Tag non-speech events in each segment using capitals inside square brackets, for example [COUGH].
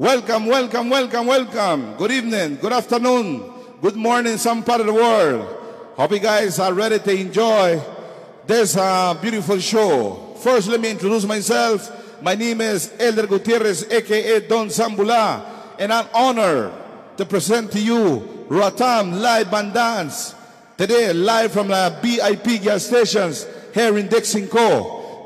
Welcome, welcome, welcome, welcome. Good evening, good afternoon, good morning, some part of the world. Hope you guys are ready to enjoy this uh, beautiful show. First, let me introduce myself. My name is Elder Gutierrez, aka Don Sambula, and I'm honored to present to you Roatan Live Band Dance. Today, live from the BIP gas stations here in Dixon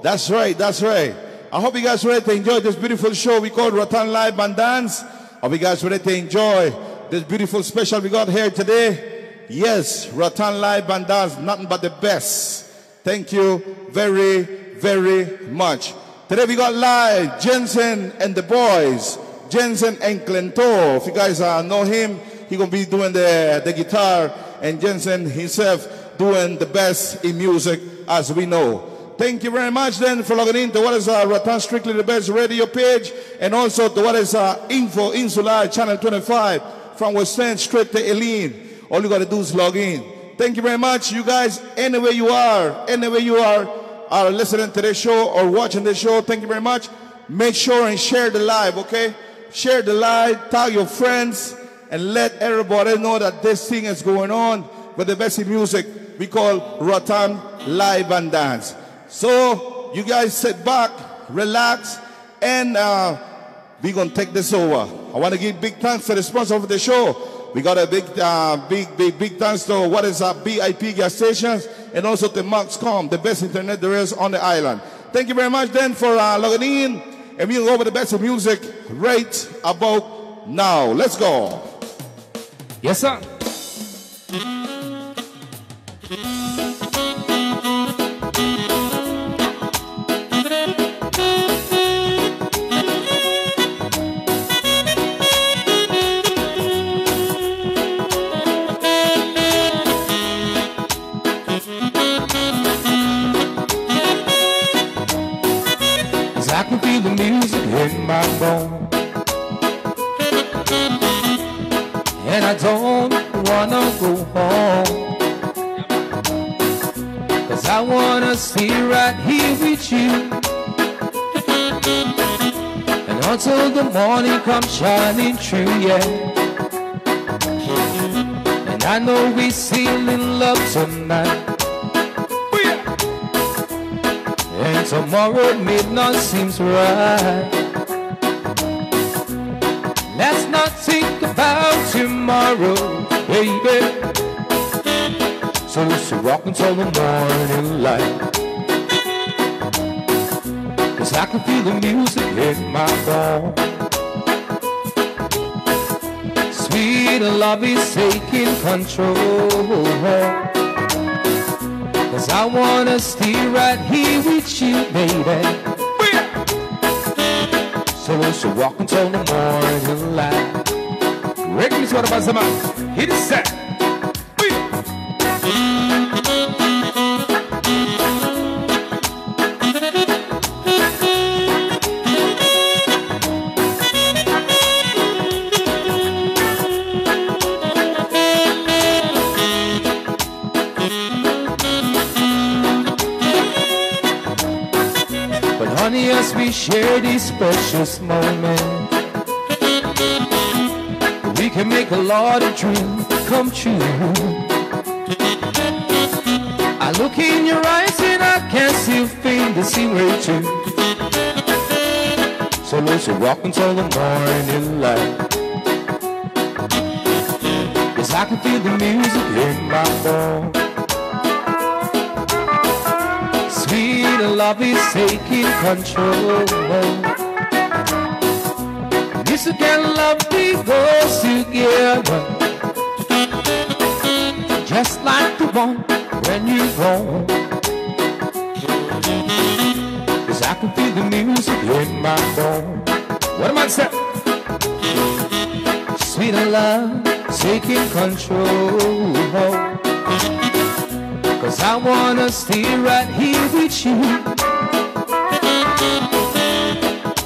That's right, that's right. I hope you guys are ready to enjoy this beautiful show we call Roatan Live Band Dance. Hope you guys are ready to enjoy this beautiful special we got here today. Yes, Roatan Live Band Dance, nothing but the best. Thank you very, very much. Today we got live Jensen and the boys, Jensen and Clento. If you guys uh, know him, he gonna be doing the, the guitar and Jensen himself doing the best in music as we know. Thank you very much then for logging in to what is uh, Roatan Strictly the Best radio page and also to what is uh, Info Insular Channel 25 from West End straight to Eileen. All you gotta do is log in. Thank you very much. You guys, anywhere you are, anywhere you are, are listening to this show or watching this show, thank you very much. Make sure and share the live, okay? Share the live, tell your friends, and let everybody know that this thing is going on with the best music we call Roatan Live and Dance. So you guys sit back, relax, and uh, we're going to take this over. I want to give big thanks to the sponsor of the show. We got a big, uh, big, big, big thanks to what is our BIP gas stations and also to Maxcom, the best internet there is on the island. Thank you very much then for uh, logging in. And we'll go over the best of music right about now. Let's go. Yes, sir. Until the morning comes shining through, yeah. And I know we still in love tonight. And tomorrow midnight seems right. Let's not think about tomorrow, baby. So let's rock until the morning light. Cause I can feel the music in my bones. Sweet love is taking control. Cause I wanna stay right here with you, baby. So let's walk until the morning light. Miss What about Zaman? Hit it set. Precious moment. We can make a lot of dreams come true. I look in your eyes and I can't still feel the same way too. So let's walk until the morning light. Yes, I can feel the music in my bones. Sweet love is taking control. This again, love goes together, just like the one when you go. Cause I can feel the music in my bones. What am I saying? Sweet love taking control. Cause I wanna stay right here with you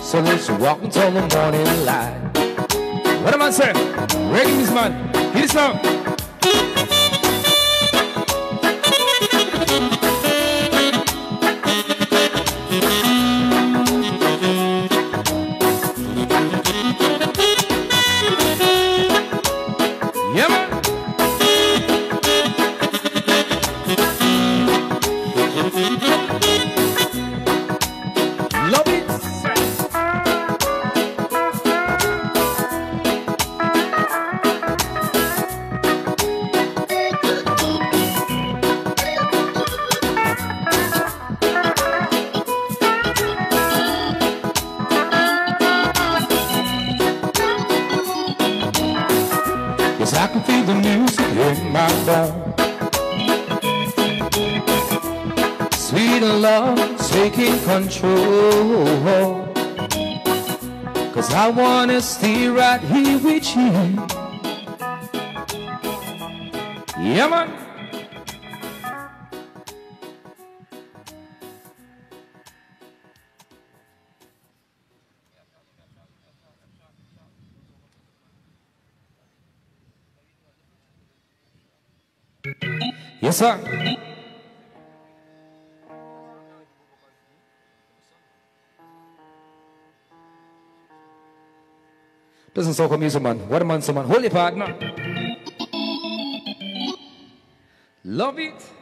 So let's walk until the morning light. What am I saying? Reggae this man, hit it song stay right here with you. Yeah, man. Yes, sir. Das ist ein kom isommeren. Var det mann som mann? Hold i partner! Love it!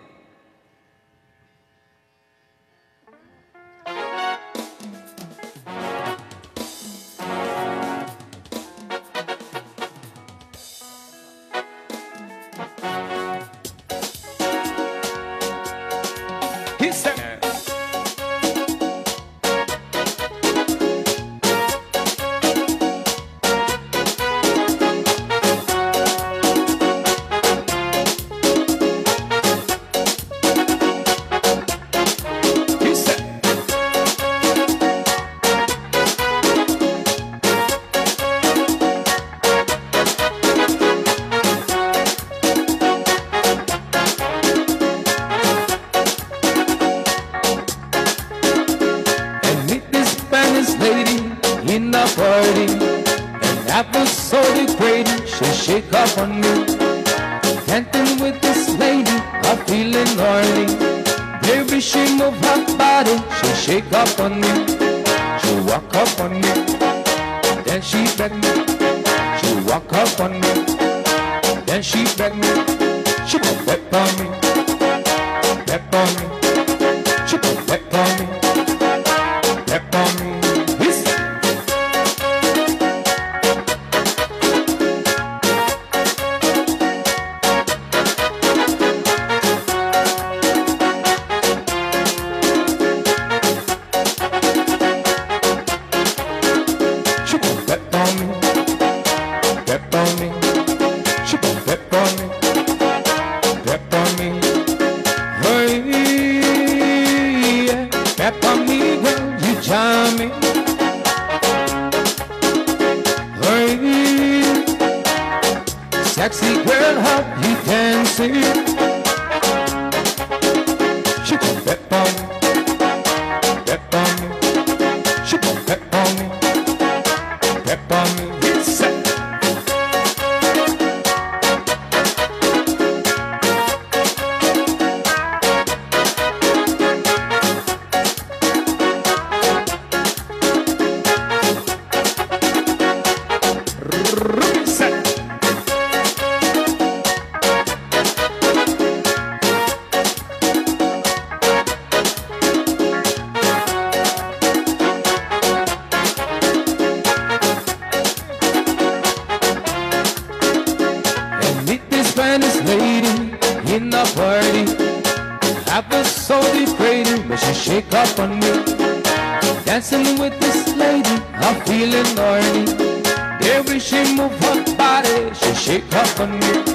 shake up on me. Dancing with this lady, I'm feeling horny. Every she move her body, she shake up on me.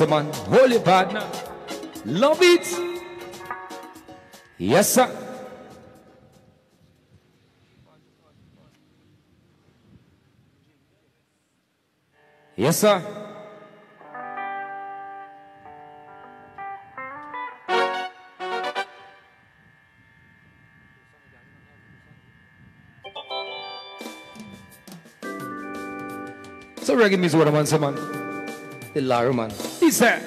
A man. Holy partner. Love it. Yes, sir. Yes, sir. So reggae music, what a man say, man. The Larry He. Yeah,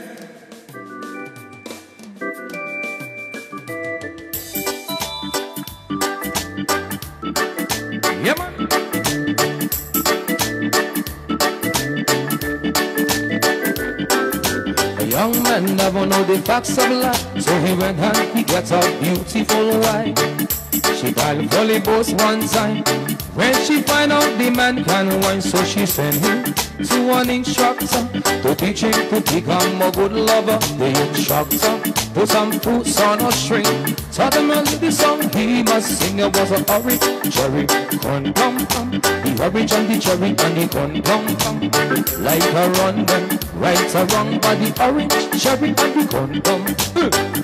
young man never know the facts of life, so he went and he got a beautiful wife. She died fully boast one time. When she find out the man can wine, so she sent him to an instructor to teach him to become a good lover. The instructor put some fruits on a string, taught him a little song he must sing. It was a orange cherry, corn pum pum. The orange and the cherry and the corn pum pum. Like a run them, right or wrong, but the orange, cherry and the corn pum.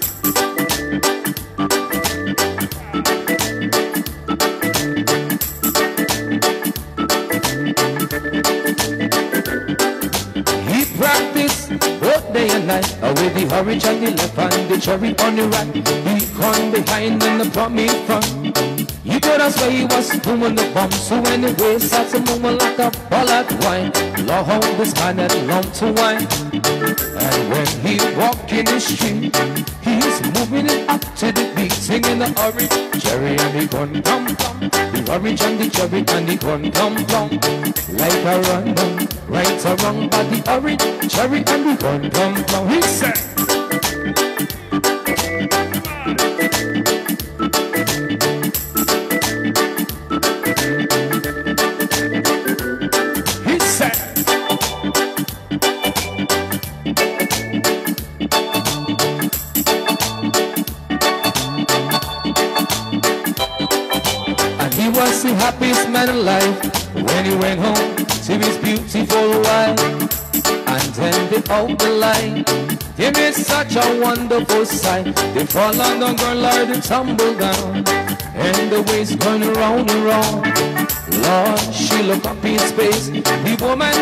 Orange on the left and the cherry on the right. He come behind and the plum in front. You could swear he was doing the bump. So anyway, starts a moving like a ball at wine. Lord, this man had lump to wine. And when he walk in the street, he's moving it up to the beat, singing the orange, cherry and the gun come come. The orange and the cherry and the gun come come. Like a run, right or wrong, but the orange, cherry and the gun come come. He said. Wonderful sight. They fall on the girl, like and tumble down. And the waist going round and round. Lord, she looked up in space. The woman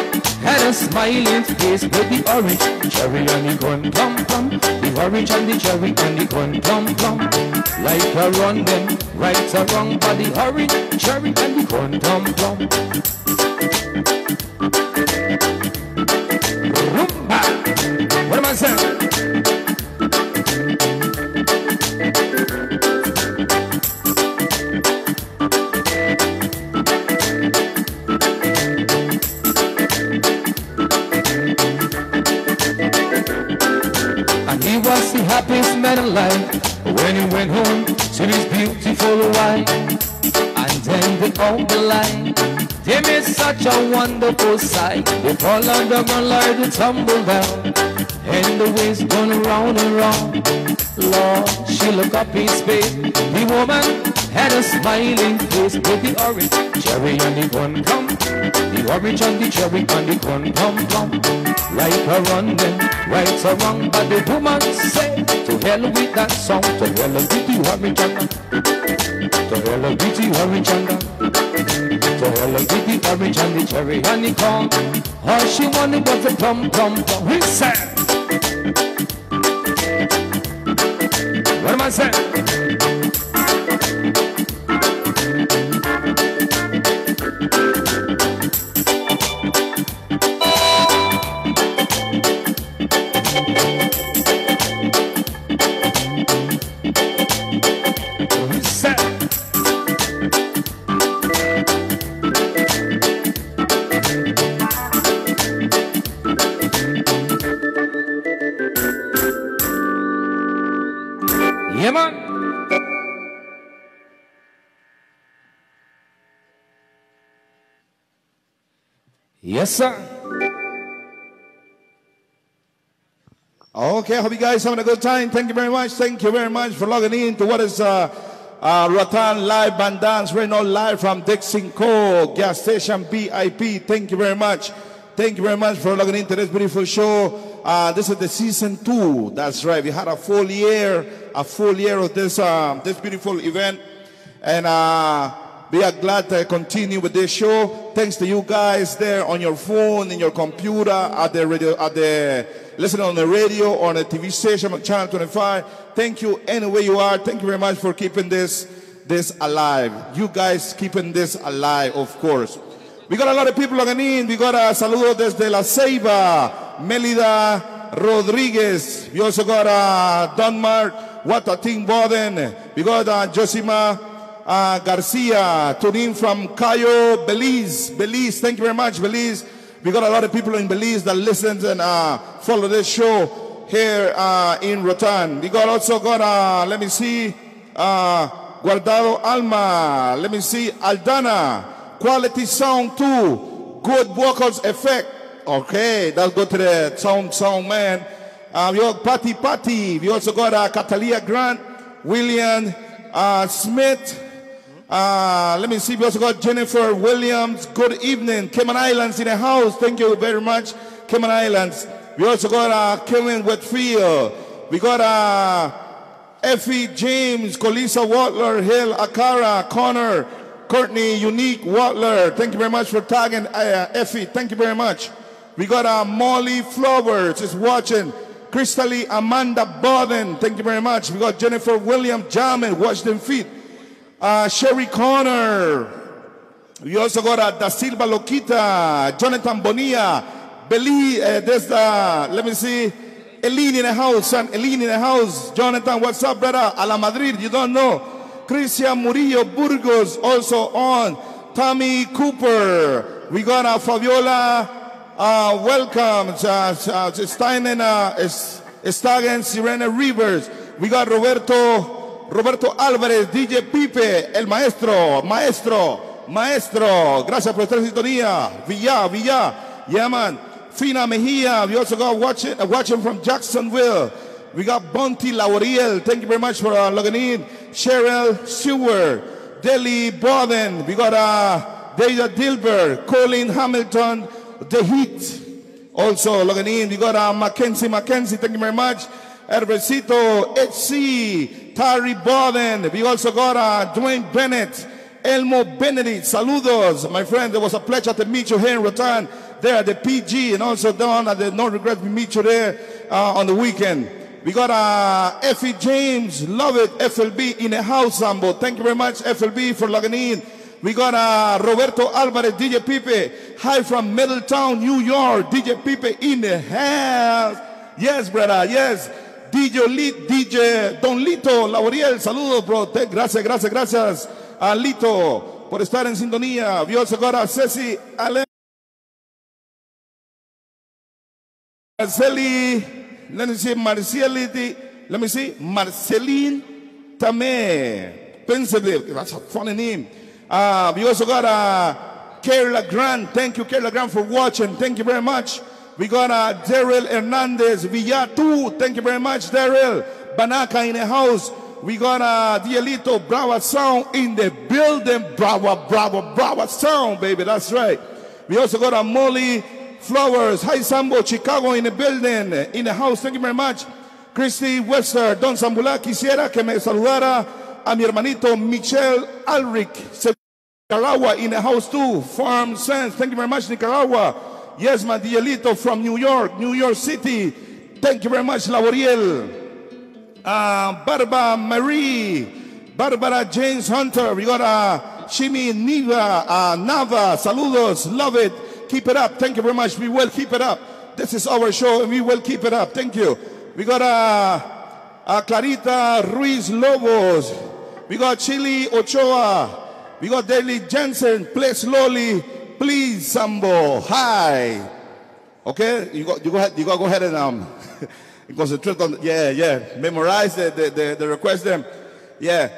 had a smiling face with the orange cherry and the corn plum plum. The orange and the cherry and the corn plum plum. Like a run them, right or wrong, but the orange cherry and the corn plum plum. Alive when he went home to his beautiful wife. And then they on the line, they made such a wonderful sight. They fall the ground like they tumble down, and the waves going round and round. Lord, she looked up in space. The woman had a smiling face with the orange cherry and the gun come. The orange and the cherry and the gun come come. Like a run then, right or wrong, but the woman say, to hell with that song, to hell with the orange and to hell with the orange and to hell with the orange and the cherry and the corn. All she wanted was a plum plum plum. We said. What am I saying? Sir. Okay, I hope you guys having a good time. Thank you very much. Thank you very much for logging in to what is uh, uh, Roatan Live Band Dance. We're now live from Dixon Co. Gas Station BIP. Thank you very much. Thank you very much for logging into this beautiful show. Uh, this is the season two. That's right. We had a full year, a full year of this um, this beautiful event, and uh, we are glad to continue with this show. Thanks to you guys there on your phone, in your computer, at the radio, at the listening on the radio or on the TV station Channel 25. Thank you anywhere you are. Thank you very much for keeping this this alive. You guys keeping this alive, of course. We got a lot of people logging in. We got a saludo desde La Ceiba, Melida Rodriguez. We also got uh, Dunmart, Watating Boden. We got uh, Josima uh, Garcia, tuning from Cayo, Belize. Belize, thank you very much, Belize. We got a lot of people in Belize that listen and uh, follow this show here uh, in Roatan. We got also got, uh, let me see, uh, Guardado Alma. Let me see, Aldana. Quality sound too. Good vocals effect. Okay, that's go to the sound sound man. Uh, we got Patty Patty. We also got uh, Catalia Grant, William uh, Smith. Uh, let me see. We also got Jennifer Williams. Good evening. Cayman Islands in the house. Thank you very much, Cayman Islands. We also got uh, Kevin Whitfield. We got uh, Effie James, Colisa Watler, Hill Akara, Connor, Courtney Unique Watler. Thank you very much for tagging uh, Effie. Thank you very much. We got uh, Molly Flowers is watching. Crystally Amanda Boden. Thank you very much. We got Jennifer William Jamin. Watch them feet. Uh, Sherry Connor. We also got uh, Da Silva Loquita, Jonathan Bonilla, Beli, uh, there's the, let me see, Eileen in the house, son, Eileen in the house. Jonathan, what's up, brother? A la Madrid, you don't know. Christian Murillo Burgos also on. Tommy Cooper. We got uh, Fabiola, uh, welcome. Uh, uh, Steinen, uh, Stagen, Sirena Rivers. We got Roberto, Roberto Álvarez, DJ Pipe, el maestro, maestro, maestro. Gracias por estar en sintonía. Villa, Villa. Yeah, man. Fina Mejia. We also got watching, uh, watching from Jacksonville. We got Bonti Lauriel. Thank you very much for uh, logging in. Cheryl Stewart. Deli Boden. We got uh, David Dilber. Colin Hamilton. The Heat. Also logging in. We got uh, Mackenzie Mackenzie. Thank you very much. Herbercito HC. Tari Boden. We also got uh, Dwayne Bennett. Elmo Benedict. Saludos, my friend. It was a pleasure to meet you here in return there at the PG and also down at the No Regret we meet you there uh, on the weekend. We got uh, Effie James, love it, FLB in the house, Sambo. Thank you very much, FLB, for logging in. We got uh, Roberto Alvarez, DJ Pipe, hi from Middletown, New York. DJ Pipe in the house. Yes, brother, yes. DJ, DJ Don Lito, Lauriel, saludos, bro. Gracias, gracias, gracias a Lito por estar en sintonía. We also got a Ceci Allen. Marceli, let me see, Marcelity, let me see, Marceline Pensative, that's a funny name. Uh, we also got uh, Kerla Grant, thank you Kerla Grant for watching, thank you very much. We got uh, Daryl Hernandez, got two. thank you very much Daryl. Banaka in the house. We got uh, Dielito Brava Sound in the building, Brava, Brava, Brava Sound, baby, that's right. We also got a Molly Flowers, Hi Sambo, Chicago in the building, in the house. Thank you very much. Christy Webster, Don Zambula, quisiera que me saludara a mi hermanito Michelle Alric, Nicaragua in the house too. Farm Sense, thank you very much, Nicaragua. Yes, my Dielito from New York, New York City. Thank you very much, Laboriel. Uh, Barbara Marie, Barbara James Hunter. We got uh, Shimi Niva, uh, Nava. Saludos, love it. Keep it up. Thank you very much. We will keep it up. This is our show and we will keep it up. Thank you. We got uh, uh, Clarita Ruiz Lobos. We got Chili Ochoa. We got Daily Jensen. Play slowly. Please, Sambo. Hi. Okay? You go, you go ahead, you go, go ahead and um, [LAUGHS] concentrate on, yeah, yeah. Memorize the, the, the, the request them. Yeah.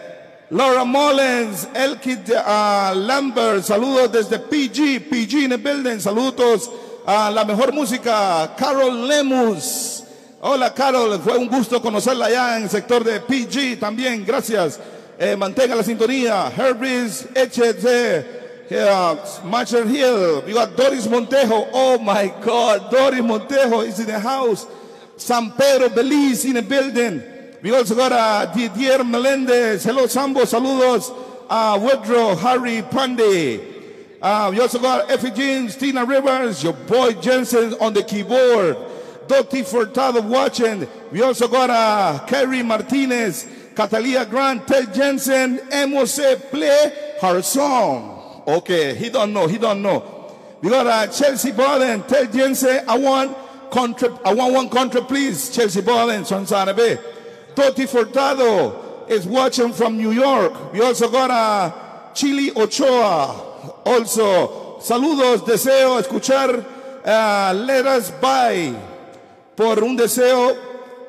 Laura Mullins, Elkid uh, Lambert, saludos desde PG, PG in the building, saludos a la mejor música, Carol Lemus. Hola Carol, fue un gusto conocerla allá en el sector de PG también, gracias. Eh, mantenga la sintonía. Herbis, HZ, uh, Marshall Hill, we got Doris Montejo. Oh my God, Doris Montejo is in the house. San Pedro Belize in the building. We also got uh, Didier Melendez. Hello, Sambo. Saludos. Uh, Woodrow, Harry Pandey. Uh, we also got Effie Jeans, Tina Rivers, your boy Jensen on the keyboard. Dottie Furtado watching. We also got uh, Kerry Martinez, Catalia Grant, Ted Jensen, Emose play her song. Okay, he don't know, he don't know. We got uh, Chelsea Ballin, Ted Jensen, I want country, I want one country please. Chelsea Ballin, Sonsana Bay. Dottie Furtado is watching from New York. We also got uh, Chili Ochoa. Also, saludos, deseo escuchar uh, Let Us Buy por un deseo,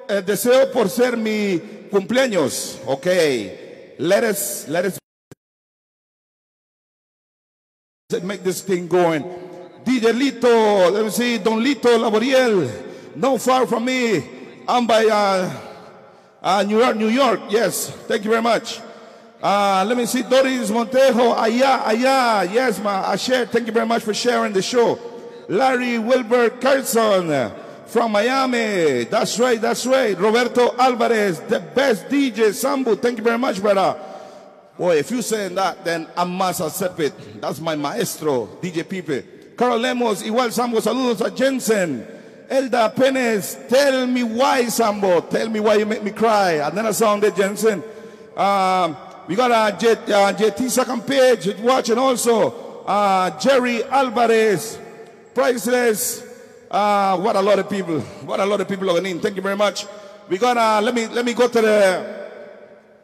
eh, deseo por ser mi cumpleaños. Okay, let us, let us make this thing going. DJ Lito, let me see, Don Lito Laboriel, no far from me. I'm by uh, uh, New York, New York. Yes, thank you very much. Uh, let me see, Doris Montejo, allá, allá. Yes, ma, I share. Thank you very much for sharing the show. Larry Wilbur Carson from Miami. That's right, that's right. Roberto Alvarez, the best DJ, Sambu. Thank you very much, brother. Boy, if you saying that, then I must accept it. That's my maestro, DJ Pipe. Carol Lemos, igual Sambo, saludos a Jensen. Elda Penes, tell me why, Sambo. Tell me why you make me cry. And then I sound it, Jensen. Um, we got uh, Jet, uh, JT second page watching also. Uh, Jerry Alvarez, priceless. Uh, what a lot of people. What a lot of people logging in. Thank you very much. We got uh, let me let me go to the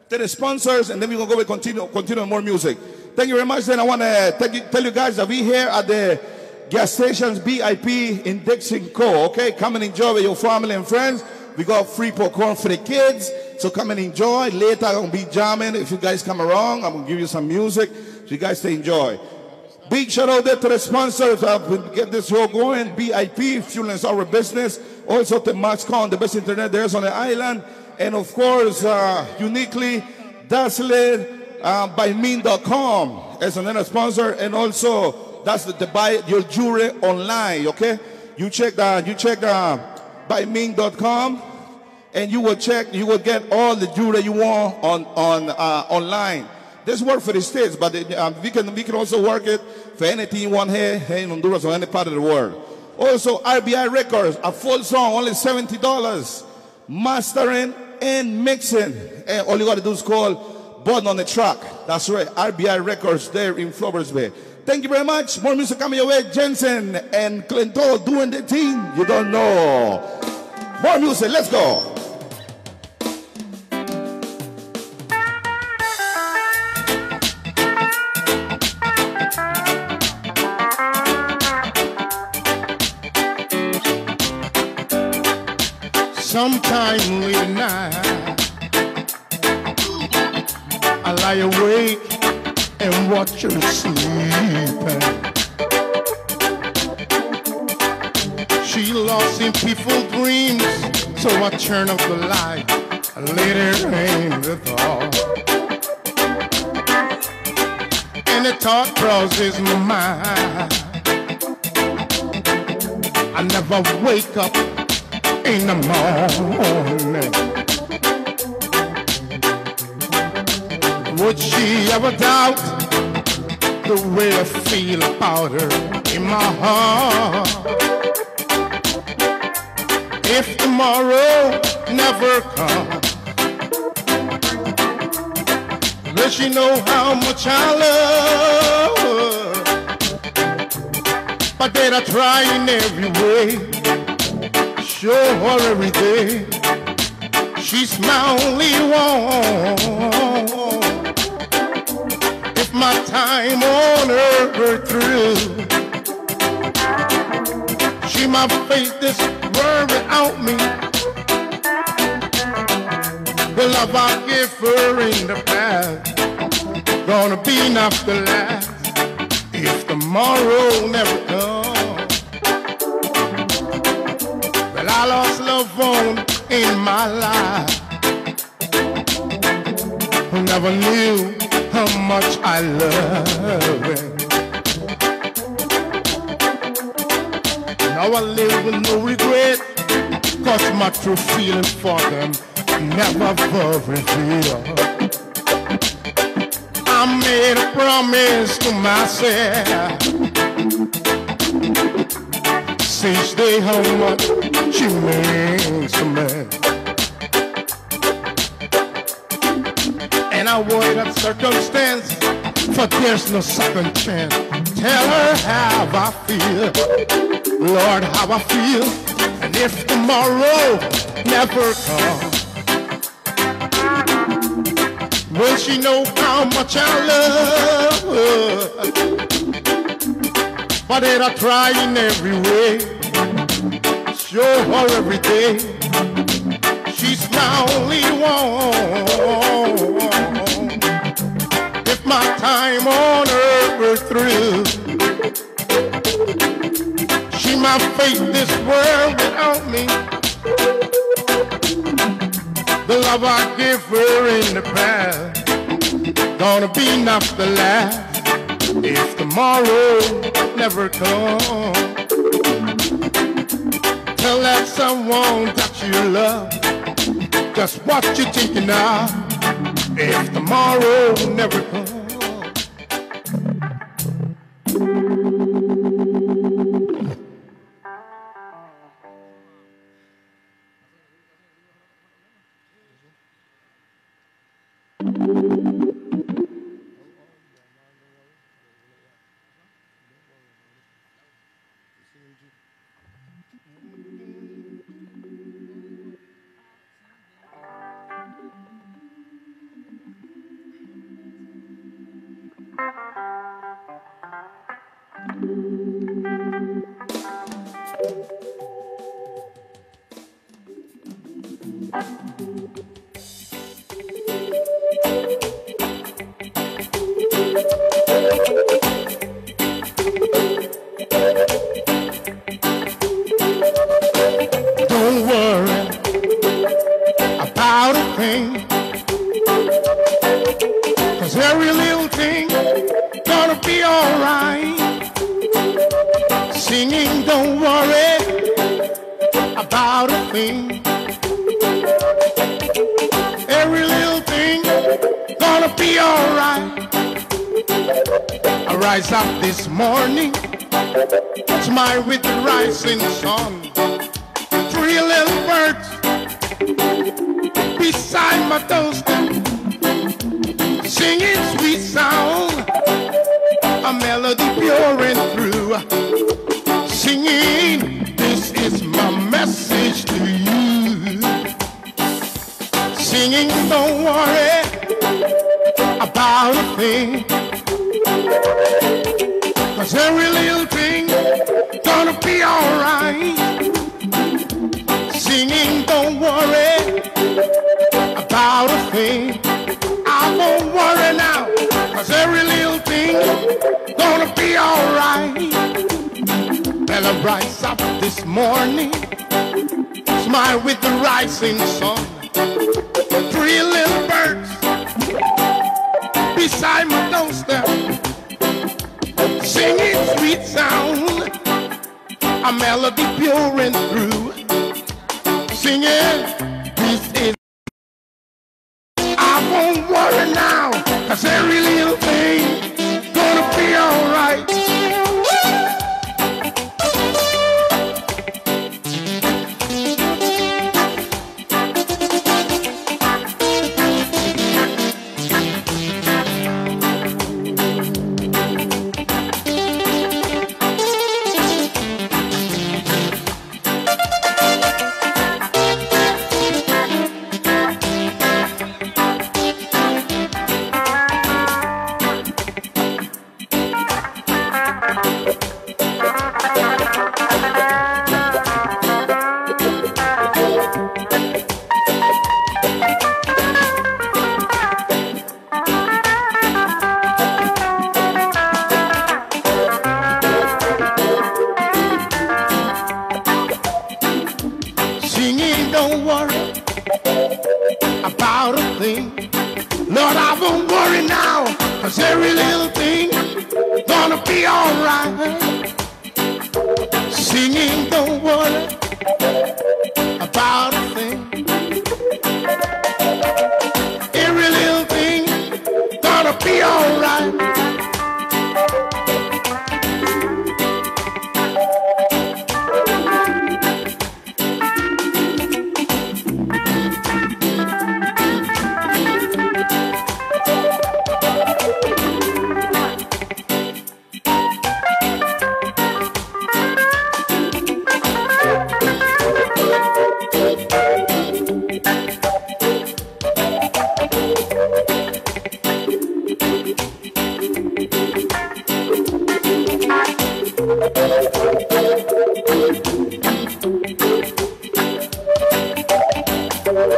to the sponsors and then we're gonna go and continue continue more music. Thank you very much. Then I wanna uh, tell you, tell you guys that we here at the gas stations BIP in Dixon Co. Okay, come and enjoy with your family and friends. We got free popcorn for the kids. So come and enjoy. Later I'm gonna be jamming. If you guys come around, I'm gonna give you some music. So you guys stay enjoy. Big shout out there to the sponsors of get this show going. BIP, fueling our business. Also to Maxcon, the best internet there's on the island. And of course, uh, uniquely, Dazzler uh, by Mean.com as another sponsor. And also, that's the, the buy your jewelry online, okay? You check that, you check uh, by Mean.com and you will check, you will get all the jewelry you want on, on uh, online. This work for the States, but it, um, we, can, we can also work it for anything you want here, in Honduras or any part of the world. Also, RBI Records, a full song, only $70. Mastering and mixing. And all you got to do is call Button on the Track. That's right, RBI Records there in Flowers Bay. Thank you very much. More music coming your way. Jensen and Clinton doing the thing you don't know. More music, let's go. Sometime late at night, I lie awake and watch her sleeping. She lost in peaceful dreams, so I turn off the light her in the thought. And the thought crosses my mind. I never wake up in the morning. Would she ever doubt the way I feel about her in my heart? If tomorrow never comes, let she know how much I love. But then I try in every way show her every day. She's my only one. If my time on earth were through, she might face this world without me. The love I give her in the past, gonna be enough to last. If tomorrow never comes. I lost loved one in my life never knew how much I love him. Now I live with no regret, Cause my true feeling for them never were revealed. I made a promise to myself. Since day how much she means to me. And I worry that circumstance, for there's no second chance. Tell her how I feel, Lord, how I feel. And if tomorrow never comes, will she know how much I love her? But it I try in every way, show her every day. She's my only one. If my time on earth were through, she might face this world without me. The love I give her in the past, gonna be enough to last. If tomorrow never comes, tell that someone that you love just what you're thinking of. If tomorrow never comes.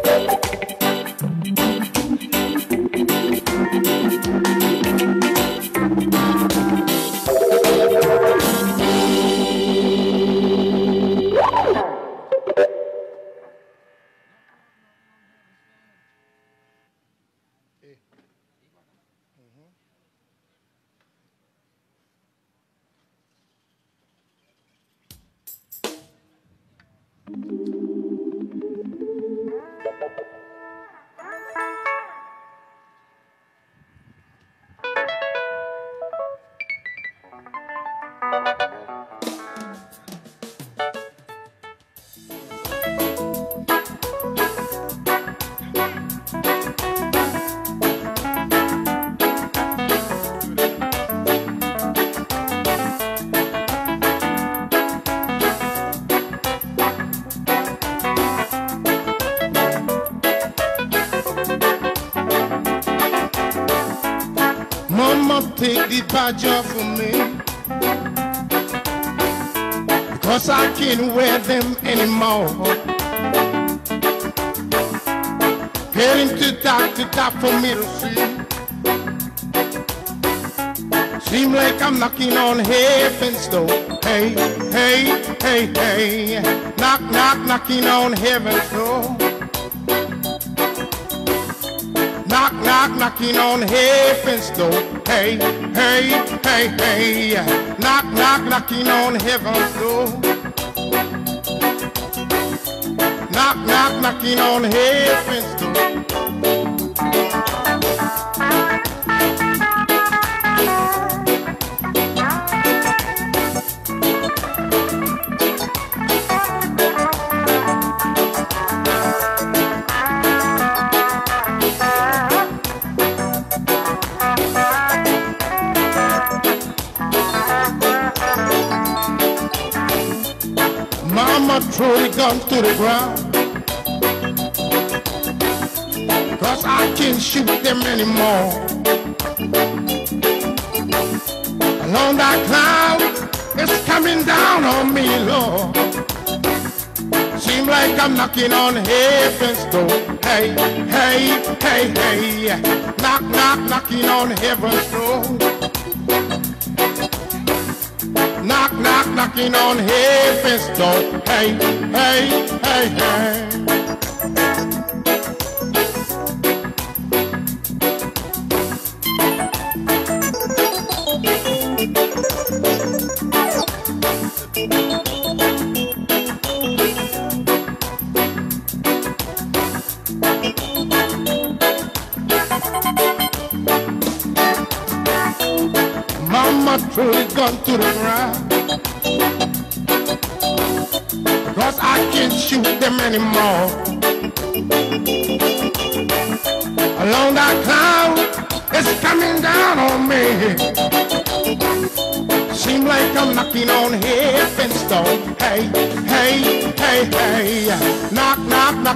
Mama, [LAUGHS] for me to see. Seem like I'm knocking on heaven's door. Hey, hey, hey, hey. Knock, knock, knocking on heaven's door. Knock, knock, knocking on heaven's door. Hey, hey, hey, hey. Knock, knock, knocking on heaven's door. Knock, knock, knocking on heaven's gun to the ground. Cause I can't shoot them anymore. Along that cloud, it's coming down on me, Lord. Seem like I'm knocking on heaven's door. Hey, hey, hey, hey. Knock, knock, knocking on heaven's door. Knocking on heaven's door. Hey, hey, hey, hey.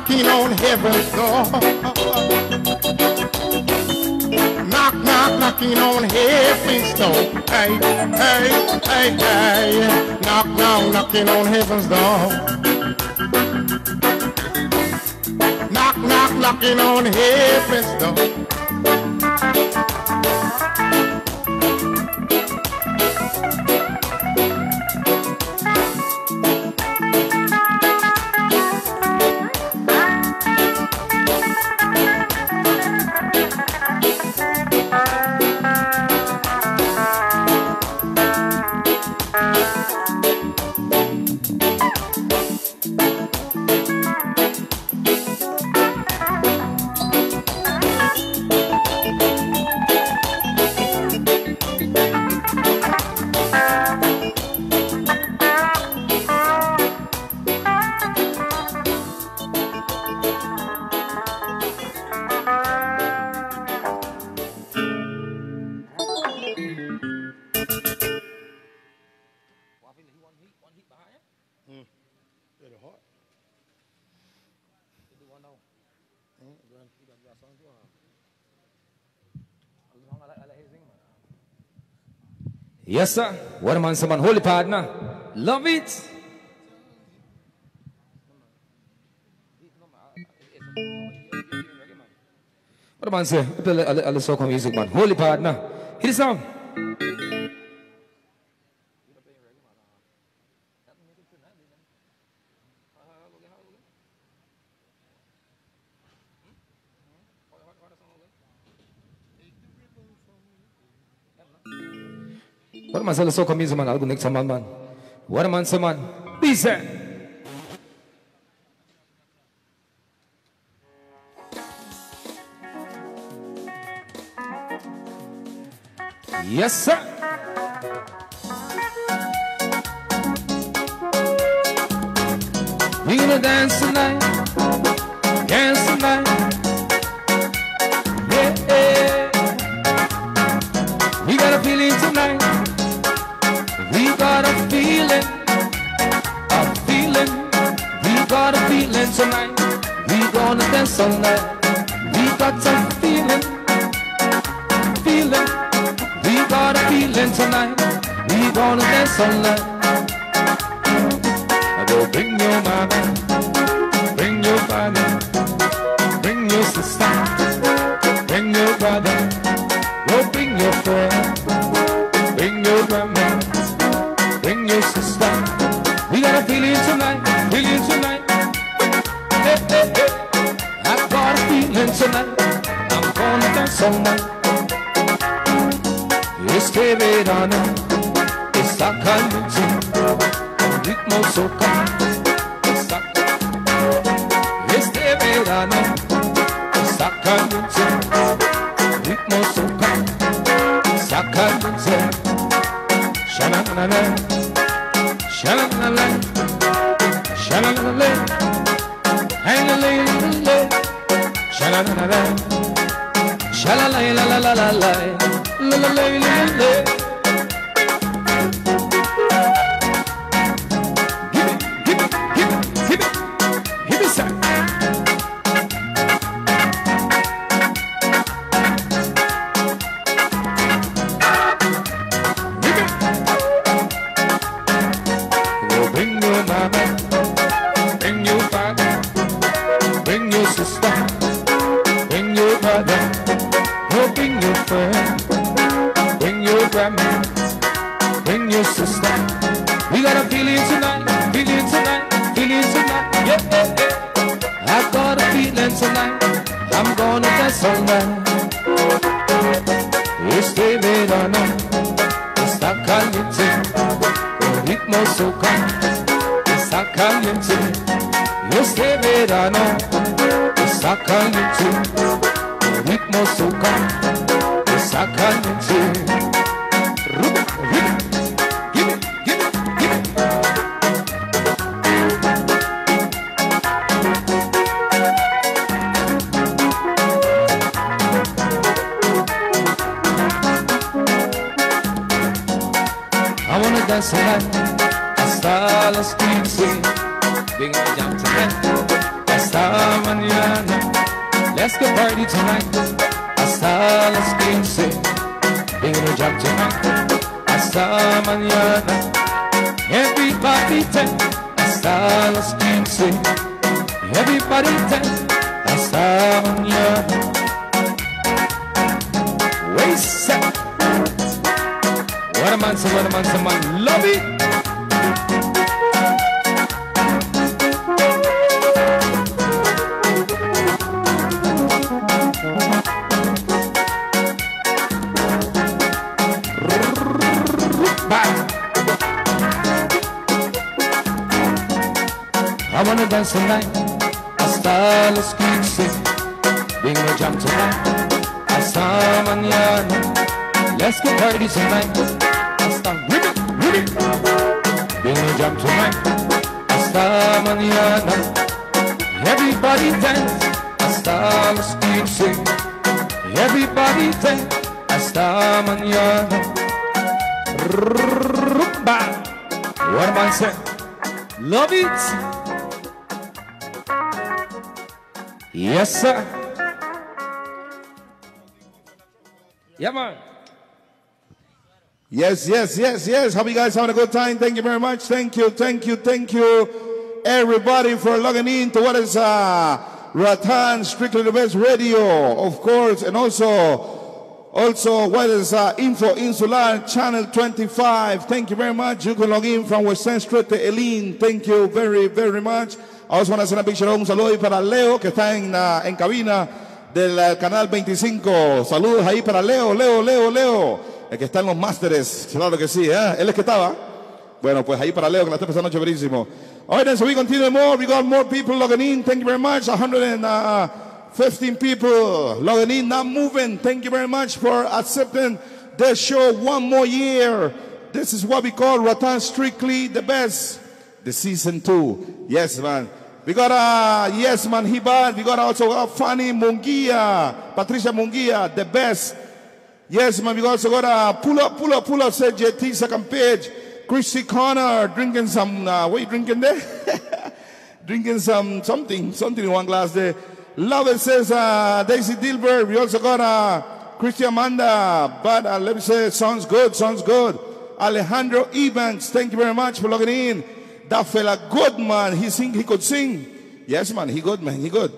Knocking on heaven's door. Knock, knock, knocking on heaven's door. Hey, hey, hey, hey. Knock, knock, knocking on heaven's door. Knock, knock, knocking on heaven's door. Yes, sir. What a man, someone, holy partner. Love it. What a man say? Put a, a, a, a little music, man. Holy partner. Hit the song. man solo soca mismo man, algo man. What eh. a Yes sir. We gonna dance tonight, dance tonight. tonight. We gonna dance all night. We got some feeling, feeling. We got a feeling tonight. We gonna dance all night. wanna dance tonight. Hasta las 15, vengo jump tonight. Hasta mañana, let's get party tonight. Hasta ribbit, ribbit, vengo jump tonight. Hasta mañana, everybody dance. Hasta las 15, everybody dance. Hasta mañana. Rumba, what am I? Love it. Yes, sir. Yeah, man. Yes, yes, yes, yes. Hope you guys having a good time. Thank you very much. Thank you, thank you, thank you, everybody, for logging in to what is uh, Roatan Strictly the Best Radio, of course, and also, also what is uh, Info Insular Channel 25. Thank you very much. You can log in from Western Street to Elin. Thank you very, very much. I want to send a picture. Un saludo ahí para Leo, que está en, uh, en cabina del uh, canal 25. Saludos ahí para Leo, Leo, Leo, Leo. El que está en los másteres, claro que sí, ¿eh? Él es que estaba. Bueno, pues ahí para Leo, que la está pasando chéverísimo. All right, then, so we continue more. We got more people logging in. Thank you very much. 115 people logging in, not moving. Thank you very much for accepting the show one more year. This is what we call Ratan Strictly the Best, the season two. Yes, man. We got, uh, yes, man, Hibad. We got also uh, Fanny Mungia, Patricia Mungia, the best. Yes, man, we also got uh, pull up, pull up, pull up, said JT, second page. Chrissy Connor drinking some, uh, what you drinking there? [LAUGHS] drinking some, something, something in one glass there. Love it says uh, Daisy Dilbert. We also got uh, Christy Amanda, but uh, let me say, sounds good, sounds good. Alejandro Evans, thank you very much for logging in. That fella good, man. He sing, he could sing. Yes, man, he good, man, he good.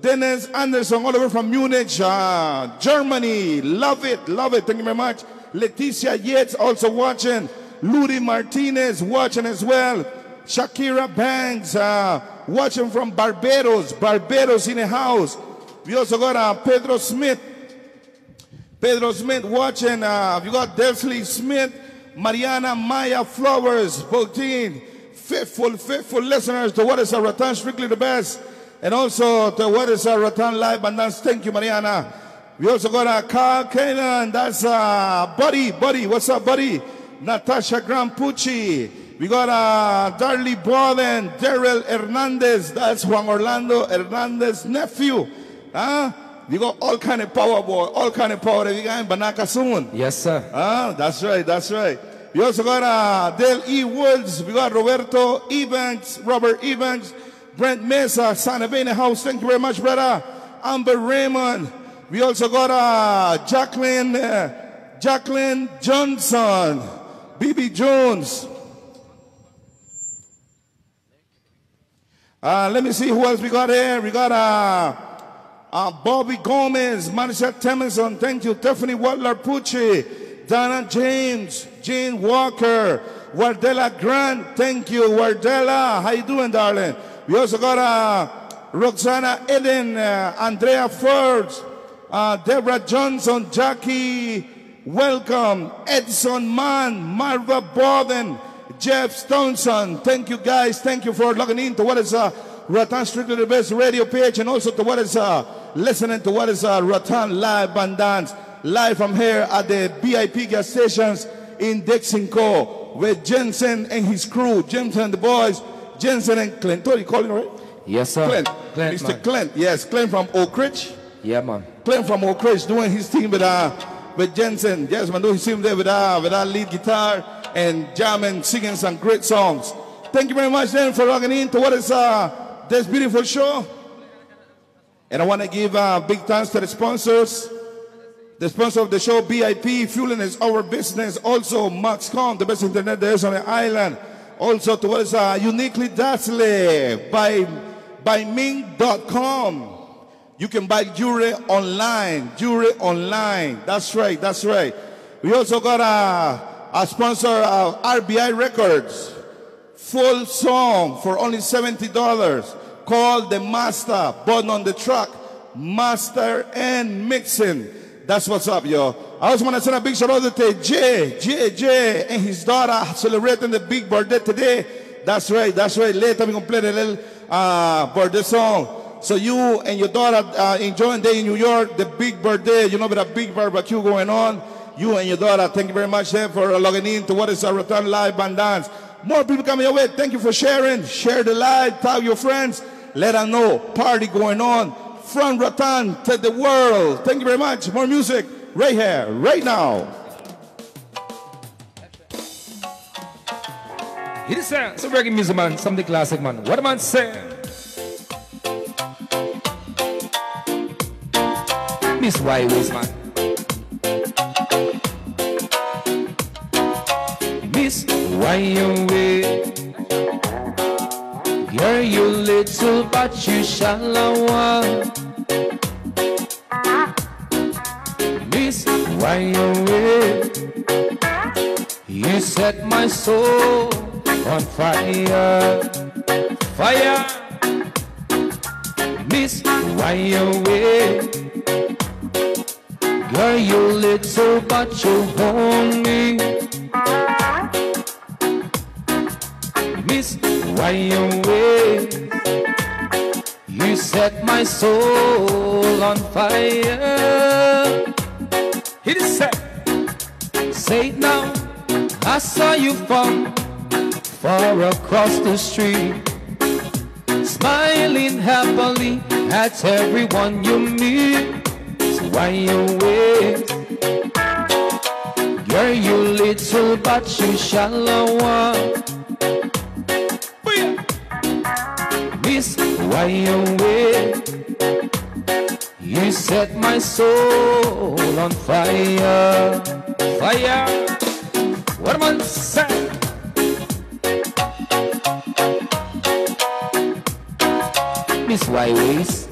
Dennis Anderson, all the way from Munich, uh, Germany. Love it, love it. Thank you very much. Leticia Yates also watching. Ludi Martinez watching as well. Shakira Banks uh, watching from Barbados. Barbados in the house. We also got uh, Pedro Smith. Pedro Smith watching. Uh, we got Desley Smith, Mariana Maya Flowers, Botin. Faithful, faithful listeners to what is a Roatan Strictly the Best. And also to what is a Roatan Live and dance. Thank you, Mariana. We also got a Carl Kanan. That's uh, Buddy. Buddy, what's up, Buddy? Natasha Grampucci. We got uh, Darley Borden, Daryl Hernandez. That's Juan Orlando Hernandez's nephew. Huh? We got all kind of power, boy. All kind of power we got in Banaka soon. Yes, sir. Ah, that's right, that's right. We also got uh, Dale E. Woods. We got Roberto Evans, Robert Evans, Brent Mesa, Santa Bene House. Thank you very much, brother. Amber Raymond. We also got uh, Jacqueline, uh, Jacqueline Johnson, BB Jones. Uh, let me see who else we got here. We got uh, uh, Bobby Gomez, Marcia Temerson. Thank you. Tiffany Watler Pucci, Donna James, Jean Walker, Wardella Grant. Thank you, Wardella. How you doing, darling? We also got uh, Roxana Eden, uh, Andrea Fords, uh, Deborah Johnson, Jackie, welcome, Edson Mann, Marva Borden, Jeff Stoneson. Thank you guys. Thank you for logging in to what is uh, Roatan Strictly the Best radio page and also to what is uh, listening to what is uh, Roatan Live Band Dance live from here at the BIP gas stations in Dixon Cove with Jensen and his crew, Jensen and the boys, Jensen and Clint. What are you calling right? Yes, sir. Clint. Clint, Mr. man. Clint. Yes, Clint from Oak Ridge. Yeah, man. Clint from Oak Ridge doing his thing with uh with Jensen. Yes, man, doing his thing there with uh with our lead guitar and jamming, singing some great songs. Thank you very much then for logging in to what is uh this beautiful show. And I want to give uh, big thanks to the sponsors. The sponsor of the show, BIP, Fueling is our business. Also, Maxcom, the best internet there is on the island. Also, towards uh, Uniquely Dazzle by, by Ming.com. You can buy jewelry online, jewelry online. That's right, that's right. We also got a, a sponsor of RBI Records. Full song for only $70. Called the Master, button on the truck. Master and Mixing. That's what's up, yo. I also want to send a big shout out to Jay, Jay, Jay, and his daughter celebrating the big birthday today. That's right, that's right. Later we're gonna play the little uh, birthday song. So you and your daughter uh, enjoying day in New York, the big birthday, you know, with a big barbecue going on. You and your daughter, thank you very much eh, for logging in to what is our return live band dance. More people coming your way. Thank you for sharing. Share the live. Tell your friends. Let them know. Party going on from Roatan to the world. Thank you very much. More music right here, right now. It is uh, some reggae music, man. Something classic, man. What a man say? Miss Whiteways, man. Miss Whiteways. Little but you shallow Miss Whiteways. You set my soul on fire. Fire. Miss Whiteways. Girl, you little but you hold me. Why you wait? You set my soul on fire. It, set. Say it now. I saw you from far across the street, smiling happily at everyone you meet So why you wait? Girl, you little but you shallow one. Why you wait? You set my soul on fire, fire. What am I saying? Miss Whiteways.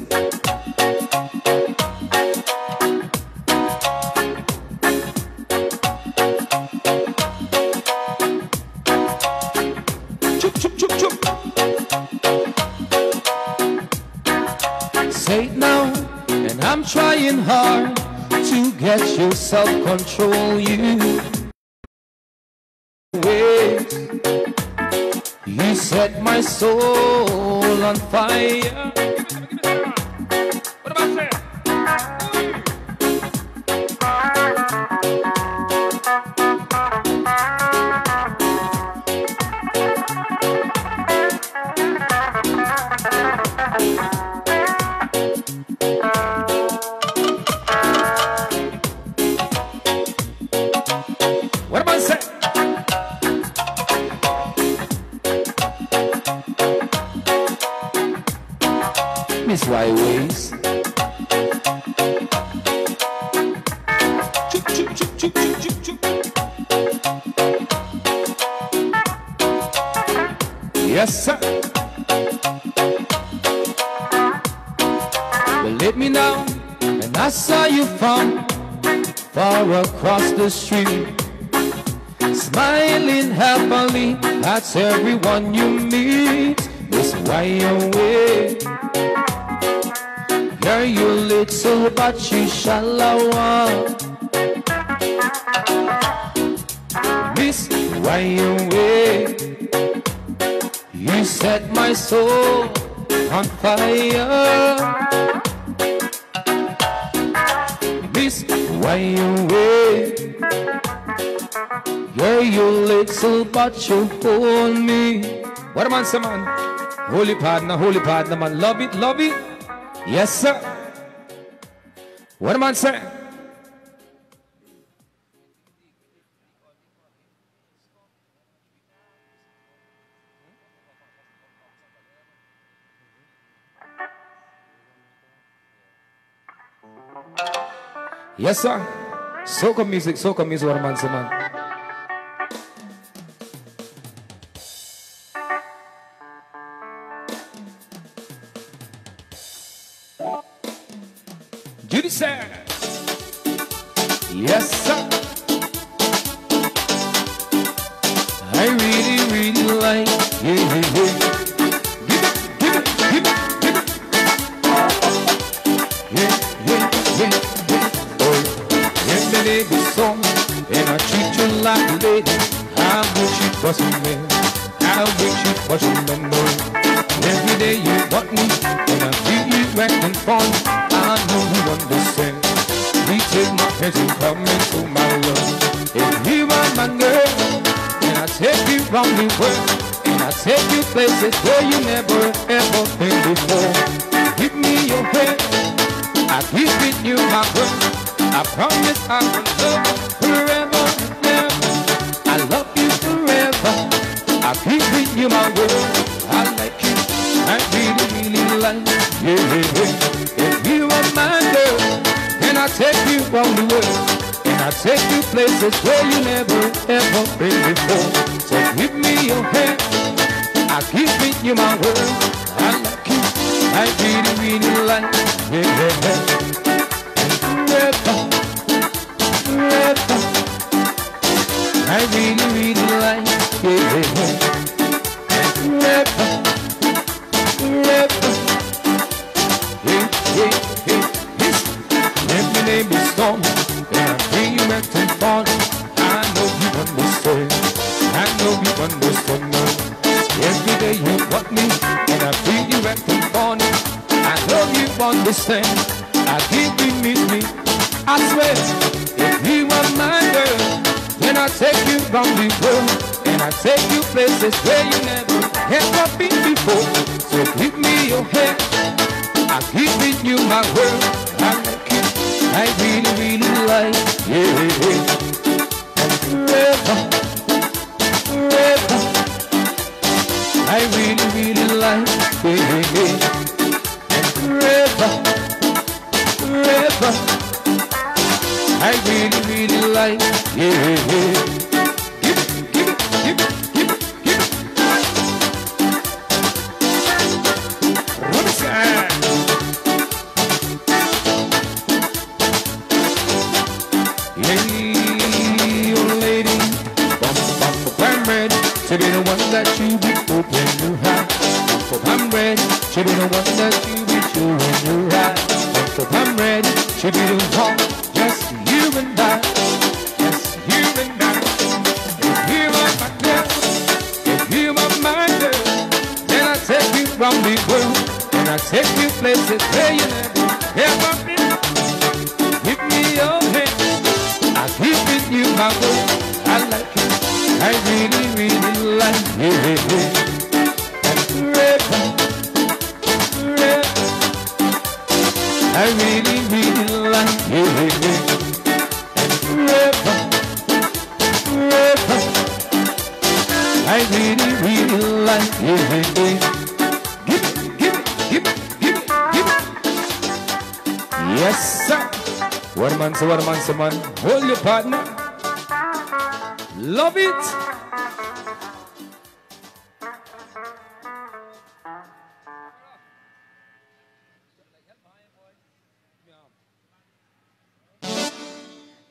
Trying hard to get your self-control. You wait, you set my soul on fire. What about that? the street, smiling happily that's everyone you meet. This way you wait? Girl, you little but you shallow. Why you wait? You set my soul on fire. Why you wait? Girl, you little but you hold me. What man say, man? Holy partner, holy partner, man. Love it, love it. Yes, sir. What man say? Yes, sir. Soca music, soca music, what a man man.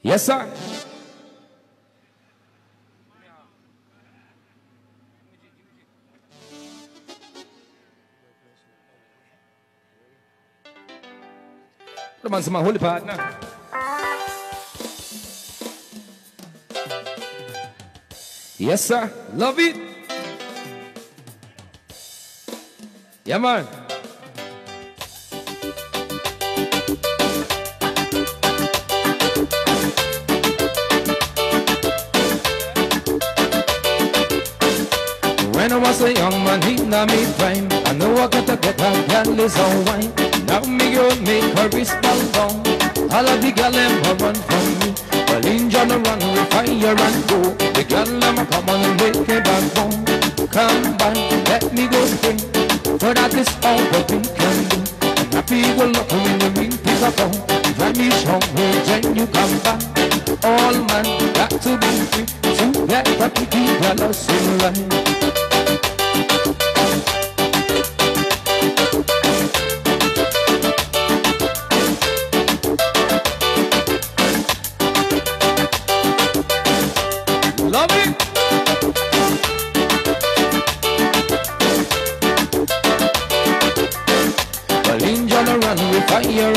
Yes, sir. The on, some holy partner. Yes, sir. Love it. Yeah, man. as a young man in a me prime I know I gotta get a gal is on wine. Now me go make her respond. down All of the gal them a run from me. Well in John run with fire and go. The gal them a come on and make a back home Come back, let me go spring For that is all the we can do. I'm happy will look when the ring is up on. If I miss home, then you come back. All man got to be free To get the pretty gal us in life fire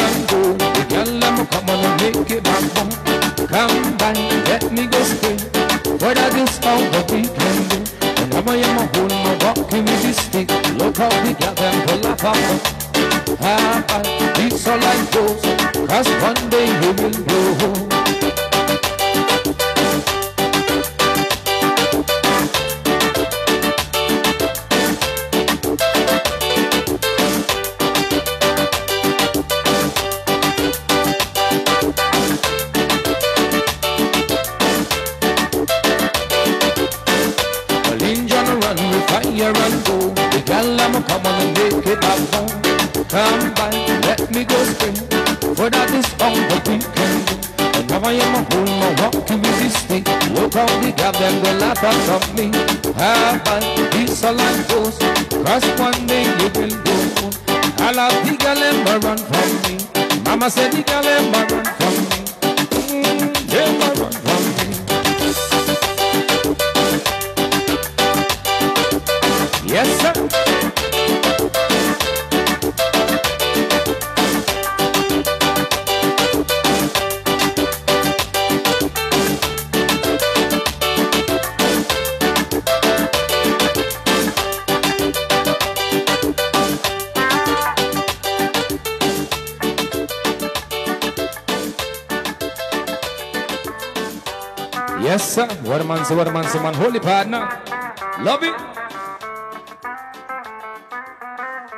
Love it.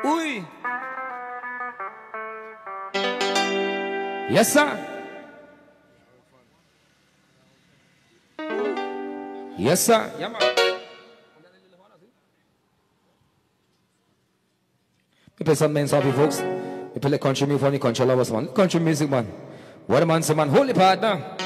Ui. Yes, sir. Yes, sir. Yeah. We play some men's happy folks. We play country music the country lovers, man. Country music, man. What a man, say, man. Holy partner.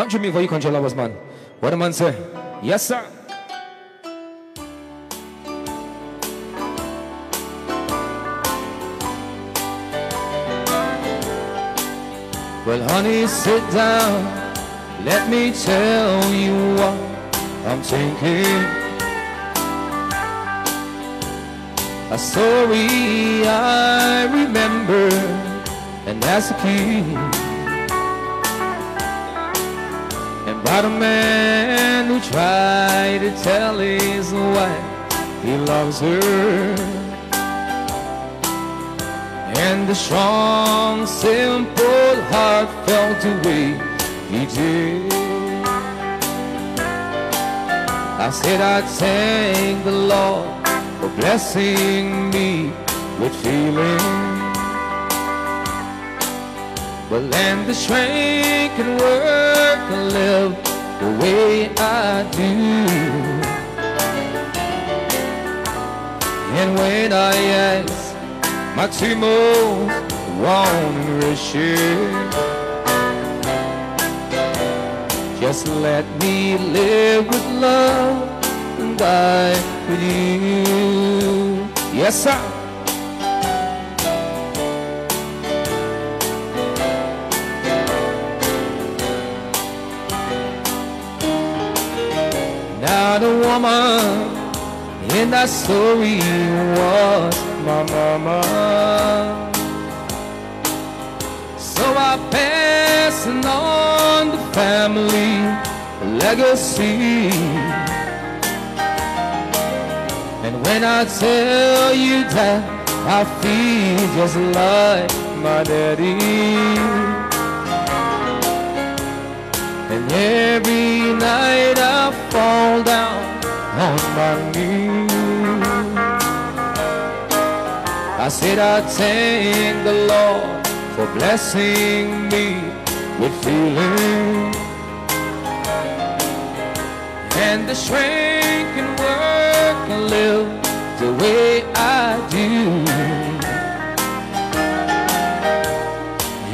Country me for you country lovers, man. What a man say? Yes, sir. Well, honey, sit down. Let me tell you what I'm thinking. A story I remember, and as a kid. About a man who tried to tell his wife he loves her. And the strong, simple heart felt the way he did. I said I'd thank the Lord for blessing me with feeling. But then the strength can live the way I do. And when I ask my two most wanting wishes, just let me live with love and die with you. Yes, sir. Now the woman in that story was my mama. So I pass on the family legacy. And when I tell you that I feel just like my daddy. Every night I fall down on my knees. I said I thank the Lord for blessing me with feeling and the strength and work and live the way I do.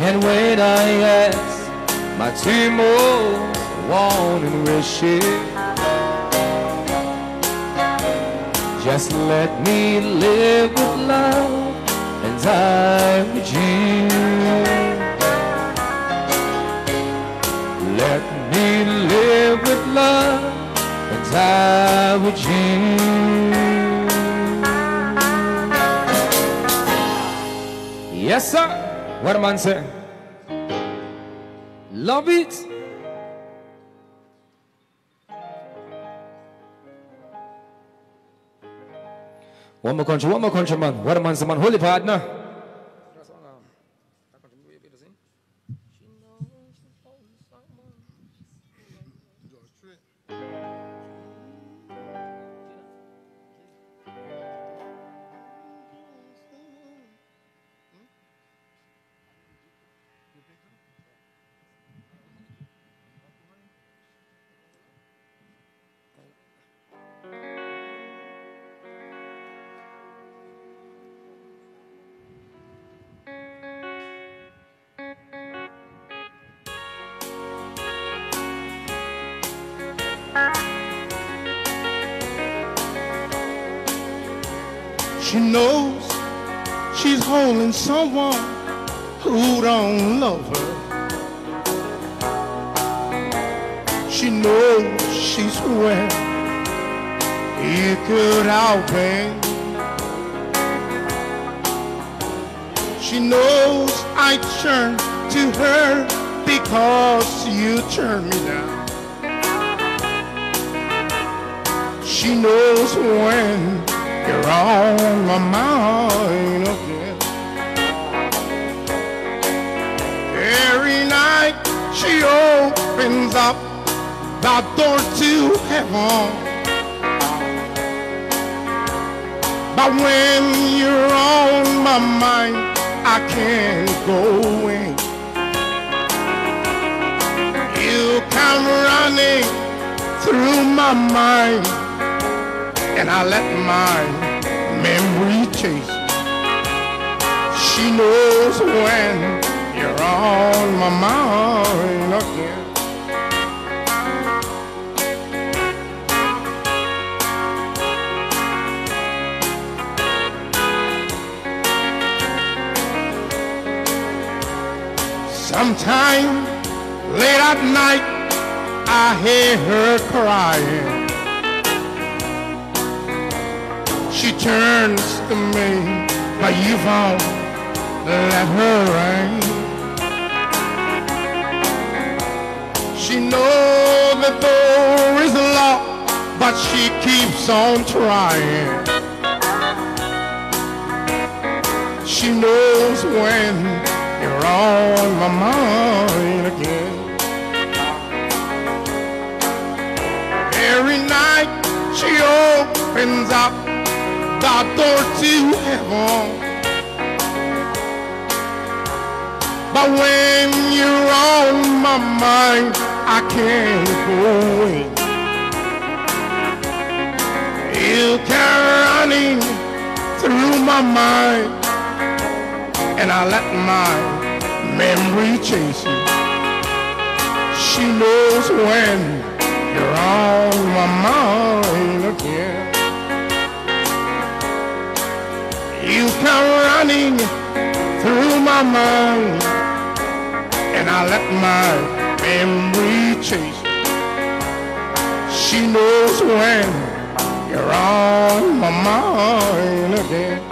And when I ask my two most wanting wishes. Just let me live with love and die with you. Let me live with love and die with you. Yes, sir. What a man say. Love it. One more country, one more country, man. What a man's a man, holy partner. Someone late at night, I hear her crying. She turns to me, but you won't let her rain. She knows the door is locked, but she keeps on trying. She knows when you're on my mind again. Every night she opens up the door to heaven. But when you're on my mind, I can't go in. You come running through my mind, and I let my memory chase you. She knows when you're on my mind again. You come running through my mind, and I let my memory chase. She knows when you're on my mind again.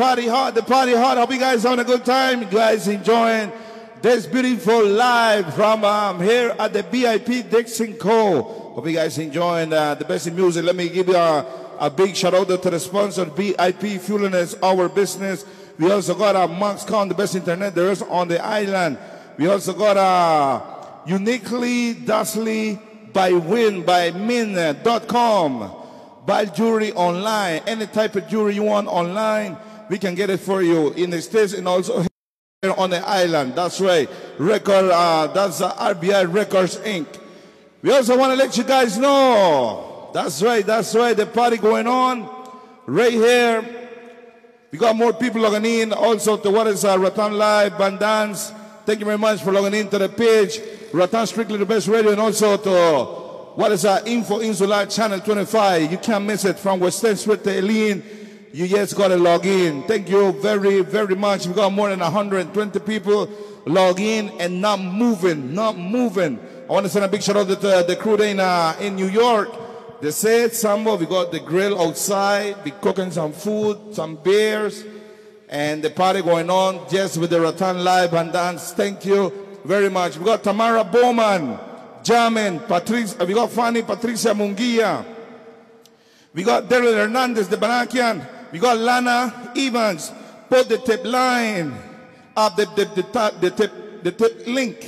Party hard, the party hot. Hope you guys having a good time. You guys enjoying this beautiful live from um, here at the BIP Dixon Cove. Hope you guys enjoying uh, the best in music. Let me give you a, a big shout out to the sponsor, BIP Fueling is our business. We also got a Moxconn, the best internet there is on the island. We also got a uniquely, dustly by win by min.com. Buy jewelry online, any type of jewelry you want online, we can get it for you in the States and also here on the island. That's right. Record, uh, that's uh, RBI Records Inc. We also want to let you guys know. That's right, that's right. The party going on right here. We got more people logging in also to what is uh, Roatan Live, Bandance. Thank you very much for logging in to the page. Roatan Strictly the Best Radio and also to what is our Info Insular Channel 25. You can't miss it from West End Street to Eileen. You just got to log in. Thank you very, very much. We got more than 120 people log in and not moving, not moving. I want to send a big shout out to the, crew there in, uh, in New York. They said Sambo, we got the grill outside, we cooking some food, some beers, and the party going on just with the Roatan Live and dance. Thank you very much. We got Tamara Bowman, Jamin, Patricia, we got Fanny Patricia Munguia. We got Daryl Hernandez, the Banakian. We got Lana Evans. Put the tip line up the, the, the, top, the, tip, the link.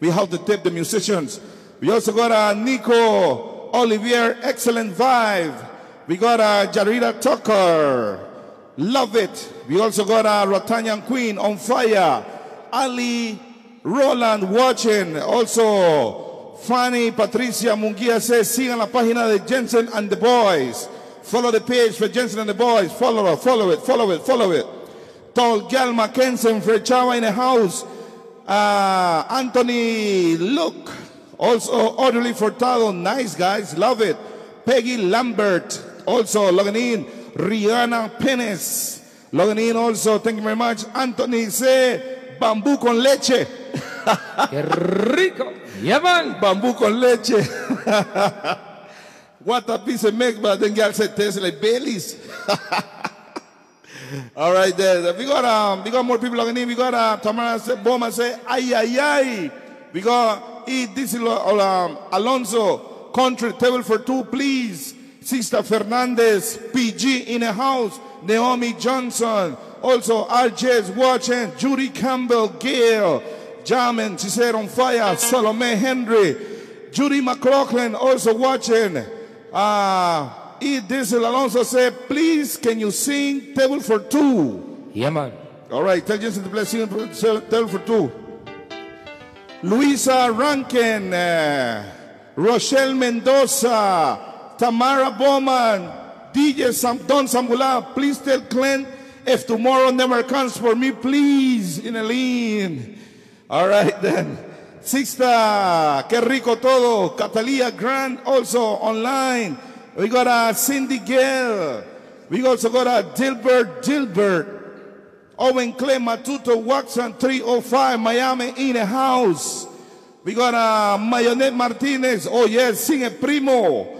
We have to tip the musicians. We also got uh, Nico Olivier, excellent vibe. We got uh, Jarida Tucker. Love it. We also got uh, Rotanyan Queen on fire. Ali Roland watching. Also, Fanny Patricia Munguia says, sigan la página de Jensen and the Boys. Follow the page for Jensen and the Boys. Follow it, follow it, follow it, follow it. Tall Gal Mackensen, Fred Chava in the house. Uh, Anthony Luke. Also, Orderly Furtado. Nice guys, love it. Peggy Lambert. Also, logging in. Rihanna Penes. Logging in also. Thank you very much. Anthony say, bambú con leche. [LAUGHS] ¡Qué rico! Yeah, man. Bambú con leche. [LAUGHS] what a piece of mix, but then girl said tastes like Bailey's. All right, there. We got um, we got more people logging in. We got uh, Tamara say, Boma say, ay ay ay. We got E. This is um, Alonso, country table for two, please. Sister Fernandez, PG in a house. Naomi Johnson. Also, RJ is watching. Judy Campbell, Gail. Jamin, she said on fire. Salome Henry. Judy McLaughlin also watching. Uh, E. Diesel Alonso said, please, can you sing table for two? Yeah, man. All right, tell Jensen to play sing table for two. Luisa Rankin, uh, Rochelle Mendoza, Tamara Bowman, DJ Sam, Don Sambula, please tell Clint if tomorrow never comes for me, please, in a lean. All right then. Sixta, que rico todo. Catalina Grant also online. We got a Cindy Gale. We also got a Dilbert Dilbert. Owen Clay Matuto Watson 305 Miami in a house. We got a Mayonet Martinez. Oh yes, sing a primo.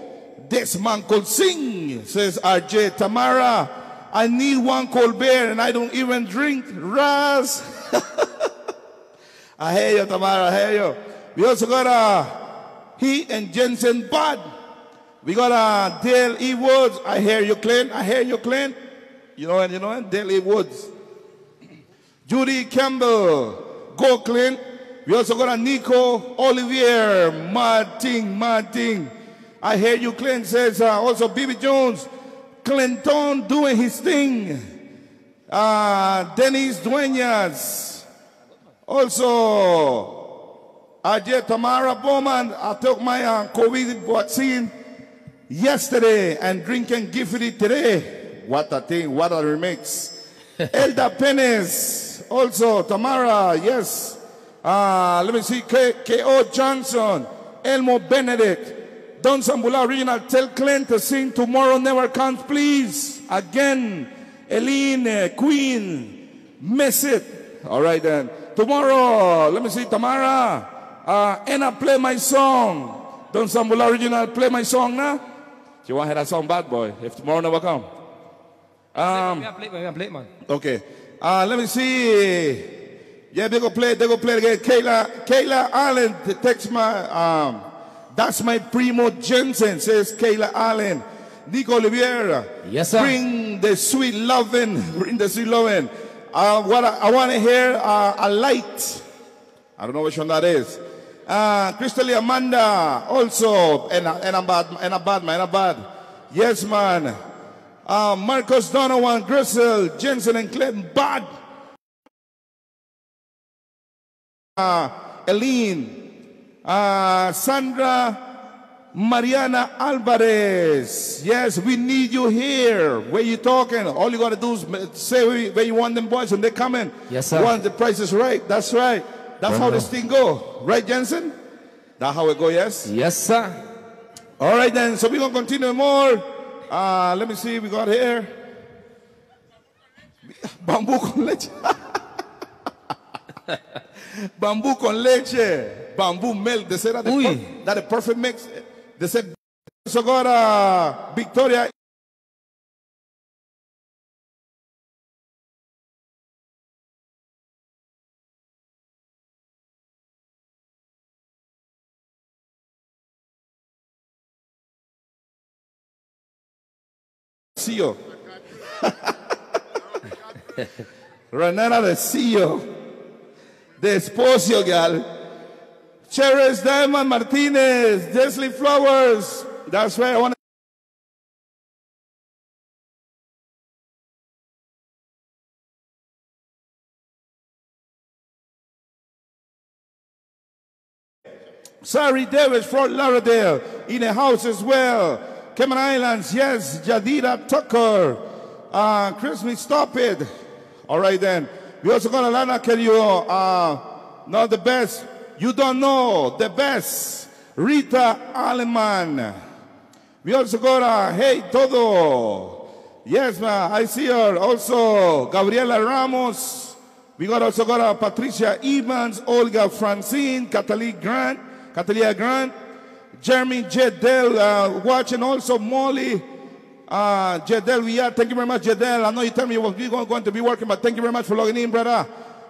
Desmond sing, says RJ Tamara. I need one Colbert and I don't even drink Raz. [LAUGHS] I hear you, Tamara. I hear you. We also got a he and Jensen Bud. We got a Dale E. Woods. I hear you, Clint. I hear you, Clint. You know and you know and Dale E. Woods. Judy Campbell. Go, Clint. We also got a Nico Olivier. Martin, Martin. I hear you, Clint says. Uh, also, Bibi Jones. Clinton doing his thing. Uh, Dennis Dueñas. Also, Ajay Tamara Bowman. I took my uh, COVID vaccine yesterday and drinking Gifford today. What a thing, what a remix. [LAUGHS] Elda Penes, also Tamara, yes. Uh, let me see, K.O. Johnson, Elmo Benedict, Don Sambula Original, tell Clint to sing Tomorrow Never Comes, please. Again, uh, Queen, miss it. All right then. Tomorrow, let me see, Tamara, uh, Anna, play my song. Don Sambula Original, play my song now. You want to hear that song, Bad Boy, if tomorrow never come? Um, play, play, play, man. okay. Uh, let me see. Yeah, they go play. They go play again. Kayla, Kayla Allen text my. Um, that's my primo Jensen. Says Kayla Allen. Nico Oliveira. Yes, sir. Bring the sweet loving. [LAUGHS] Bring the sweet loving. Uh, what I, I want to hear uh, a light. I don't know which one that is. Uh, Crystal Amanda also, and and a bad, and a bad man, a bad. Yes, man. Uh, Marcus Donovan, Grisel, Jensen, and Clinton, bad. Uh, Eileen, uh, Sandra, Mariana Alvarez. Yes, we need you here. Where you talking? All you got to do is say where you want them boys, and they coming. Yes, sir. Once the price is right. That's right. That's how this thing go. Right, Jensen? That's how it go, yes? Yes, sir. All right, then. So we're going to continue more. Uh, let me see. We got here. [LAUGHS] Bamboo con leche. [LAUGHS] Bamboo con leche. Bamboo milk. They say that the, that the perfect mix. They said, so got uh, Victoria CEO. [LAUGHS] Renata the CEO. The esposo, gal. Cheris Diamond Martinez. Jesly Flowers. That's right. I want Sorry, Davis, Fort Lauderdale, in a house as well. Cayman Islands, yes, Jadira Tucker. Uh, Christmas, stop it. All right then. We also got Alana, you, uh, know the best? You don't know the best. Rita Aleman. We also got, a hey, todo. Yes, ma, I see her. Also, Gabriela Ramos. We got also got a Patricia Evans, Olga Francine, Catalina Grant, Catalina Grant, Jeremy Jedel uh, watching also Molly. Uh, Jedel, we are. Thank you very much, Jedel. I know you tell me you going, going to be working, but thank you very much for logging in, brother.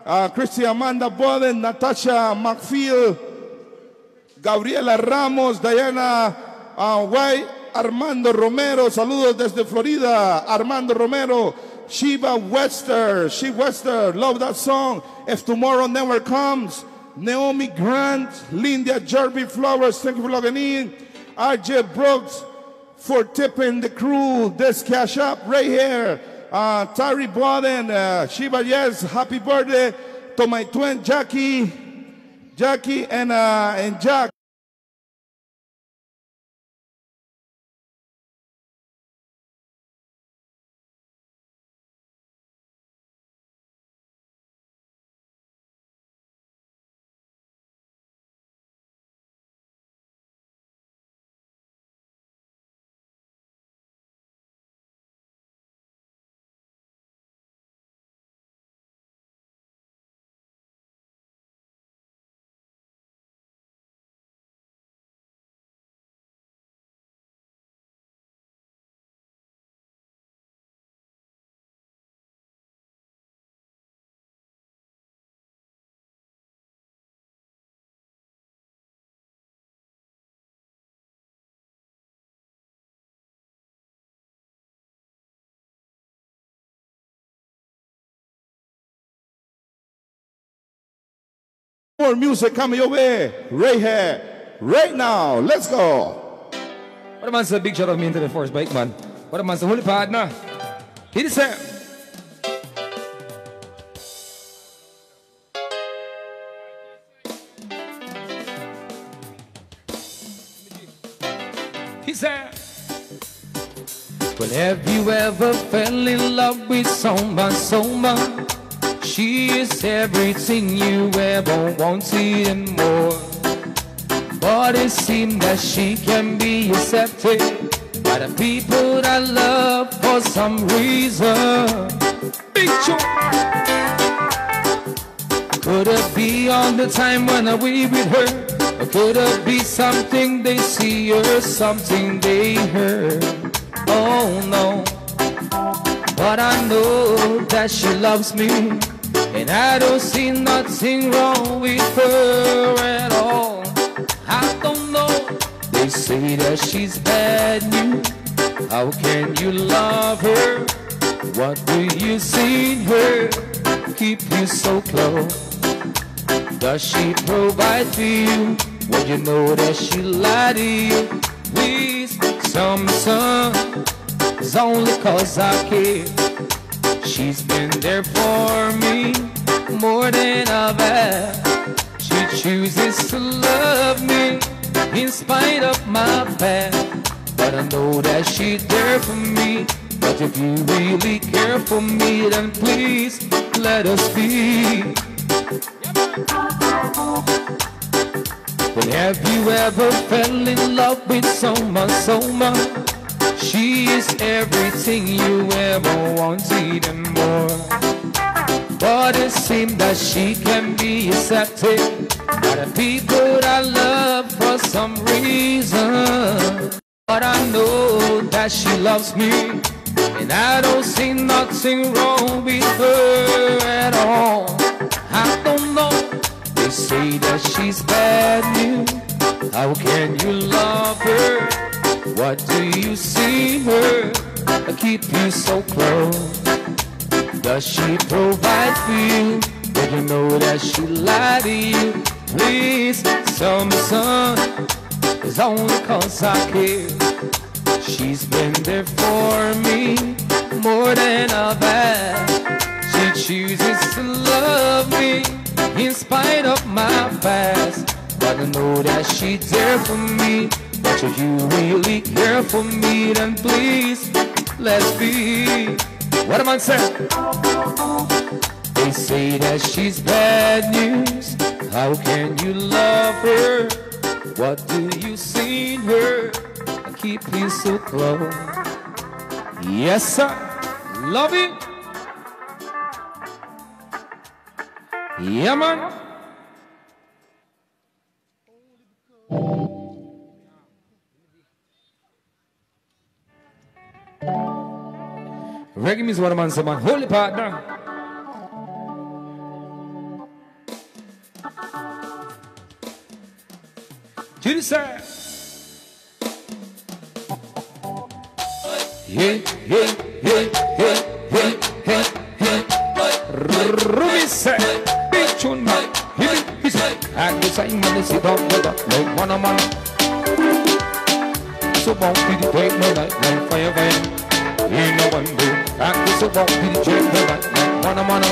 Uh, Christy Amanda Bolden, Natasha McFeel, Gabriela Ramos, Diana uh, White, Armando Romero, saludos desde Florida, Armando Romero, Shiva Wester, She Wester, love that song. If Tomorrow Never Comes, Naomi Grant, Linda Jerby Flowers, thank you for logging in. RJ Brooks for tipping the crew. This cash up right here. Uh, Tari Boden, uh, Shiva, yes, happy birthday to my twin Jackie, Jackie and, uh, and Jack. More music coming your way right here, right now. Let's go. What a man say big shout out me into the first bike man. What a man ah. say holy partner. Hit it sir. He said Well have you ever fell in love with someone so much she is everything you ever wanted and more. But it seems that she can be accepted by the people that love for some reason. Big Could it be all the time when we with her? Or could it be something they see or something they heard? Oh no. But I know that she loves me and I don't see nothing wrong with her at all. I don't know. They say that she's bad news. How can you love her? What do you see in her? Keep you so close. Does she provide for you? When you know that she lied to you? Please, some son, it's only cause I care. She's been there for me more than I've had. She chooses to love me in spite of my past. But I know that she's there for me. But if you really care for me, then please let us be. But have you ever fell in love with someone so much? She is everything you ever wanted and more. But it seems that she can be accepted by the people I love for some reason. But I know that she loves me, and I don't see nothing wrong with her at all. I don't know, they say that she's bad news. How can you love her? What do you see her? I keep you so close. Does she provide for you? Did you know that she lied to you? Please tell me, son, it's only cause I care. She's been there for me more than I've had. She chooses to love me in spite of my past. But I know that she's there for me. If you really care for me, then please, let's be. What am I saying? They say that she's bad news. How can you love her? What do you see in her? I keep you so close. Yes, sir. Love it. Yeah, man. Reggae means what man, someone. Holy partner. Judy sir. Hey, hey, hey, hey, hey, hey, hey. Ruby sir. Bitch on my. Him, his. And the same man is it on the like one of man. So the no no fire, fire the so won't be the great no like like one a man.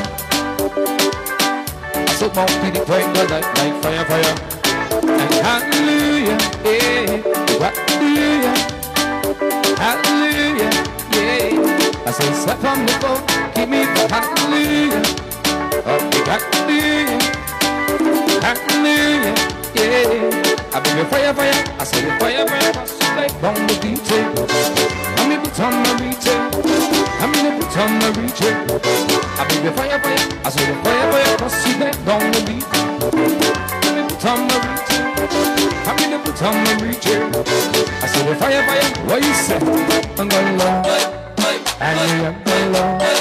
So won't be the great no like like fire fire. And hallelujah, yeah, hallelujah, hallelujah, yeah. I say, step from the boat, give me the hallelujah, oh, the hallelujah, hallelujah, yeah. I the fire, fire, I say the fire, fire, pass it like on the detail. I'm the put on my retail, I'm in the boots on the reach I be the fire, fire. I saw the fire, fire. Cross the neck down the beach. I'm in the boots on the beach. I'm in the boots on the beach. I saw the fire, fire. What you say? I'm gonna love. I'm gonna love.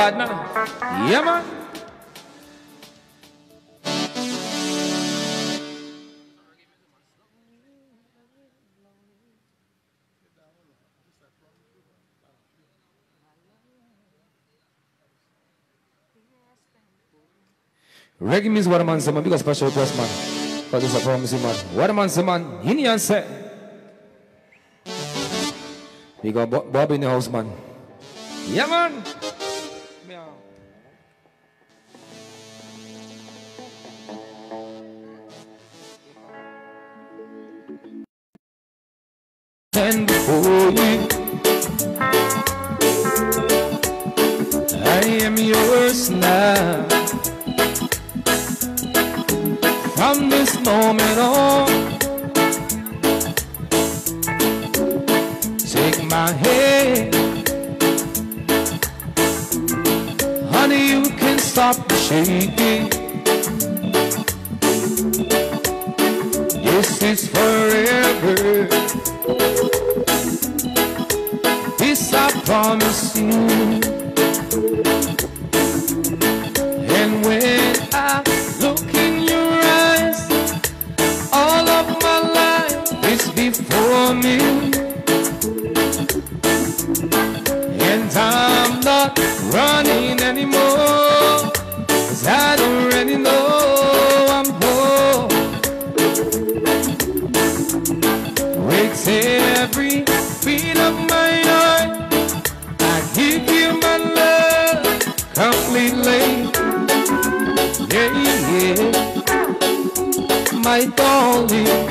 Partner. Yeah, man. Reggae means what a man say man, because special request man. Because it's a promise man. What a man say man, Indian say. We got Bob in the house man. Yeah man. Meow. And before you, I am yours now. From this moment This is forever. This I promise you. lonely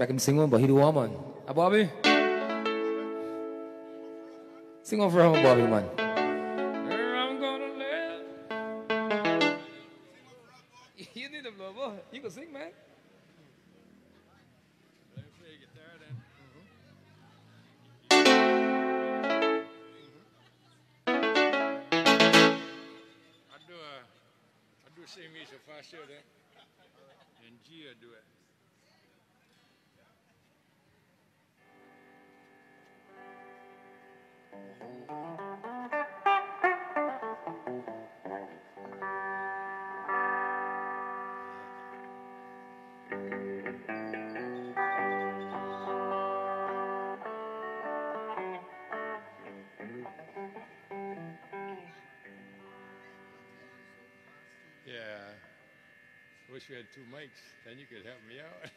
make him sing one, but he do one man. Ah, Bobby? Sing one for him, Bobby, man. I'm gonna live. You need a blow, boy. You can sing, man. I do a, I do C major fast here then. And G I do it. Wish we had two mics, then you could help me out.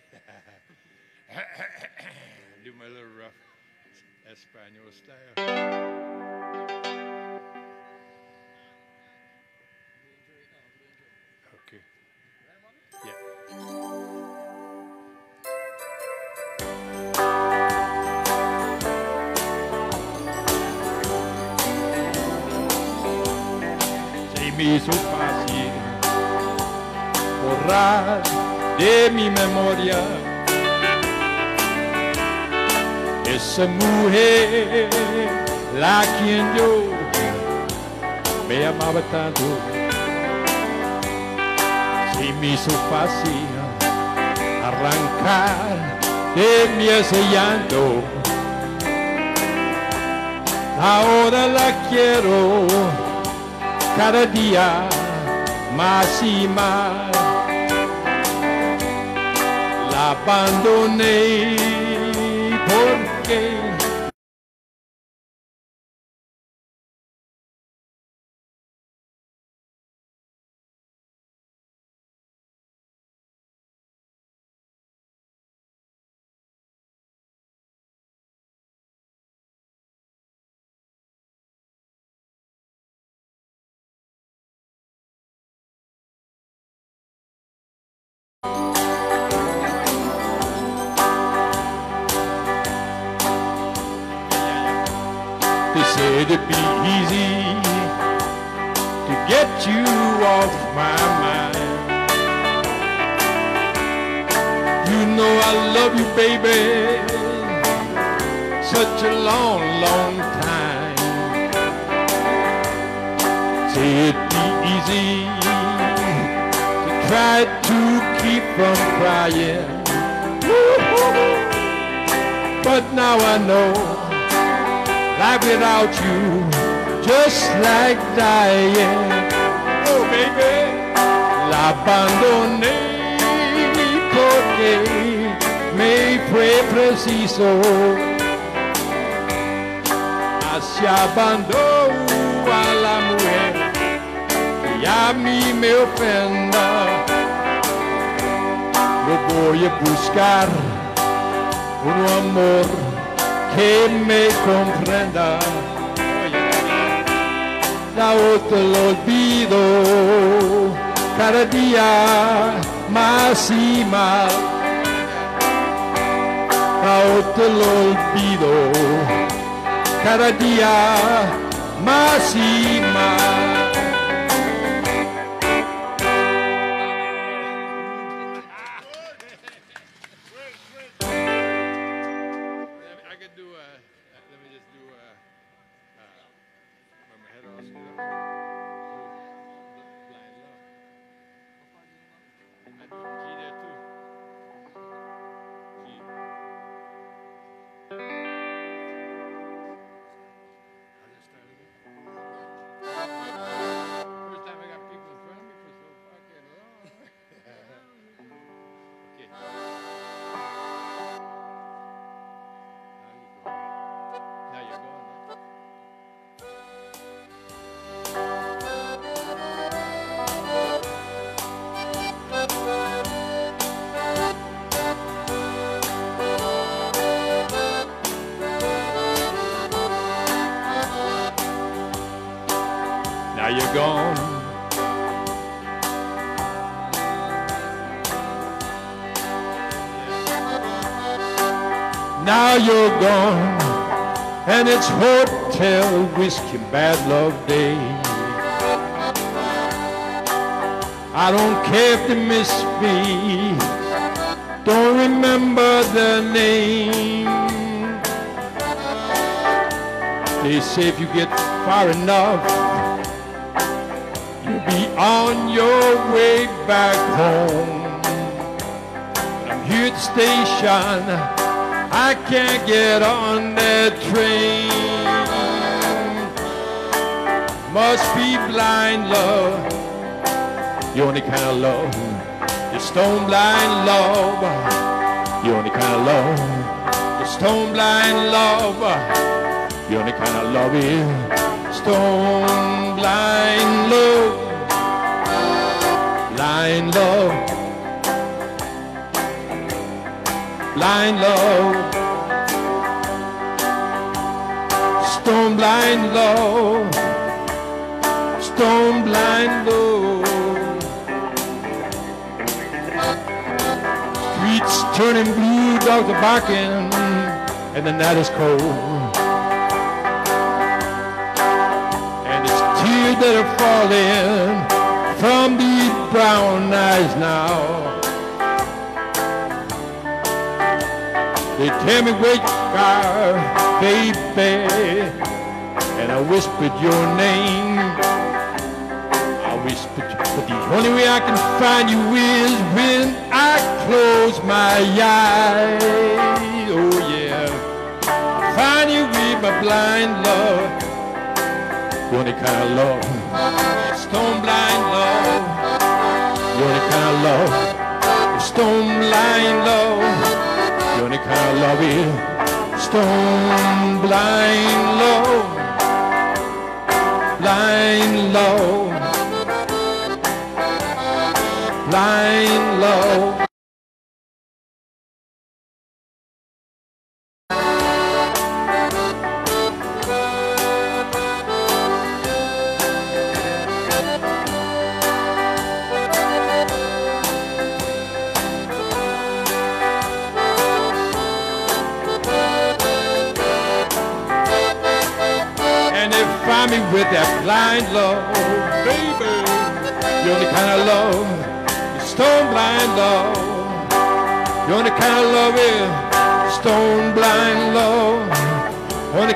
[LAUGHS] Do my little rough Espanol style. De mi memoria esa mujer, la quien yo me amaba tanto. Se me hizo fácil arrancar de mi ese. Ahora la quiero cada día más y más abandoné. ¿Por qué? Buscar un amor que me comprenda. La otra lo olvido cada día más y más. La otra lo olvido cada día más y más. And it's hotel whiskey bad love day. I don't care if they miss me, don't remember their name. They say if you get far enough, you'll be on your way back home. But I'm here at the station. I can't get on that train. Must be blind love, the only kind of love. The stone blind love, the only kind of love. The stone blind love, the only kind of love is stone blind love. Blind love. blind love. Stone blind love. Stone blind love. Streets turning blue, dogs are barking, and the night is cold. And it's tears that are falling from these brown eyes now. They tell me where are, baby. And I whispered your name. I whispered, but the only way I can find you is when I close my eyes. Oh yeah. Find you with my blind love. The only kind of love. Stone blind love. The only kind of love. Stone blind love. Only kind of love is stone blind love, blind love, blind love.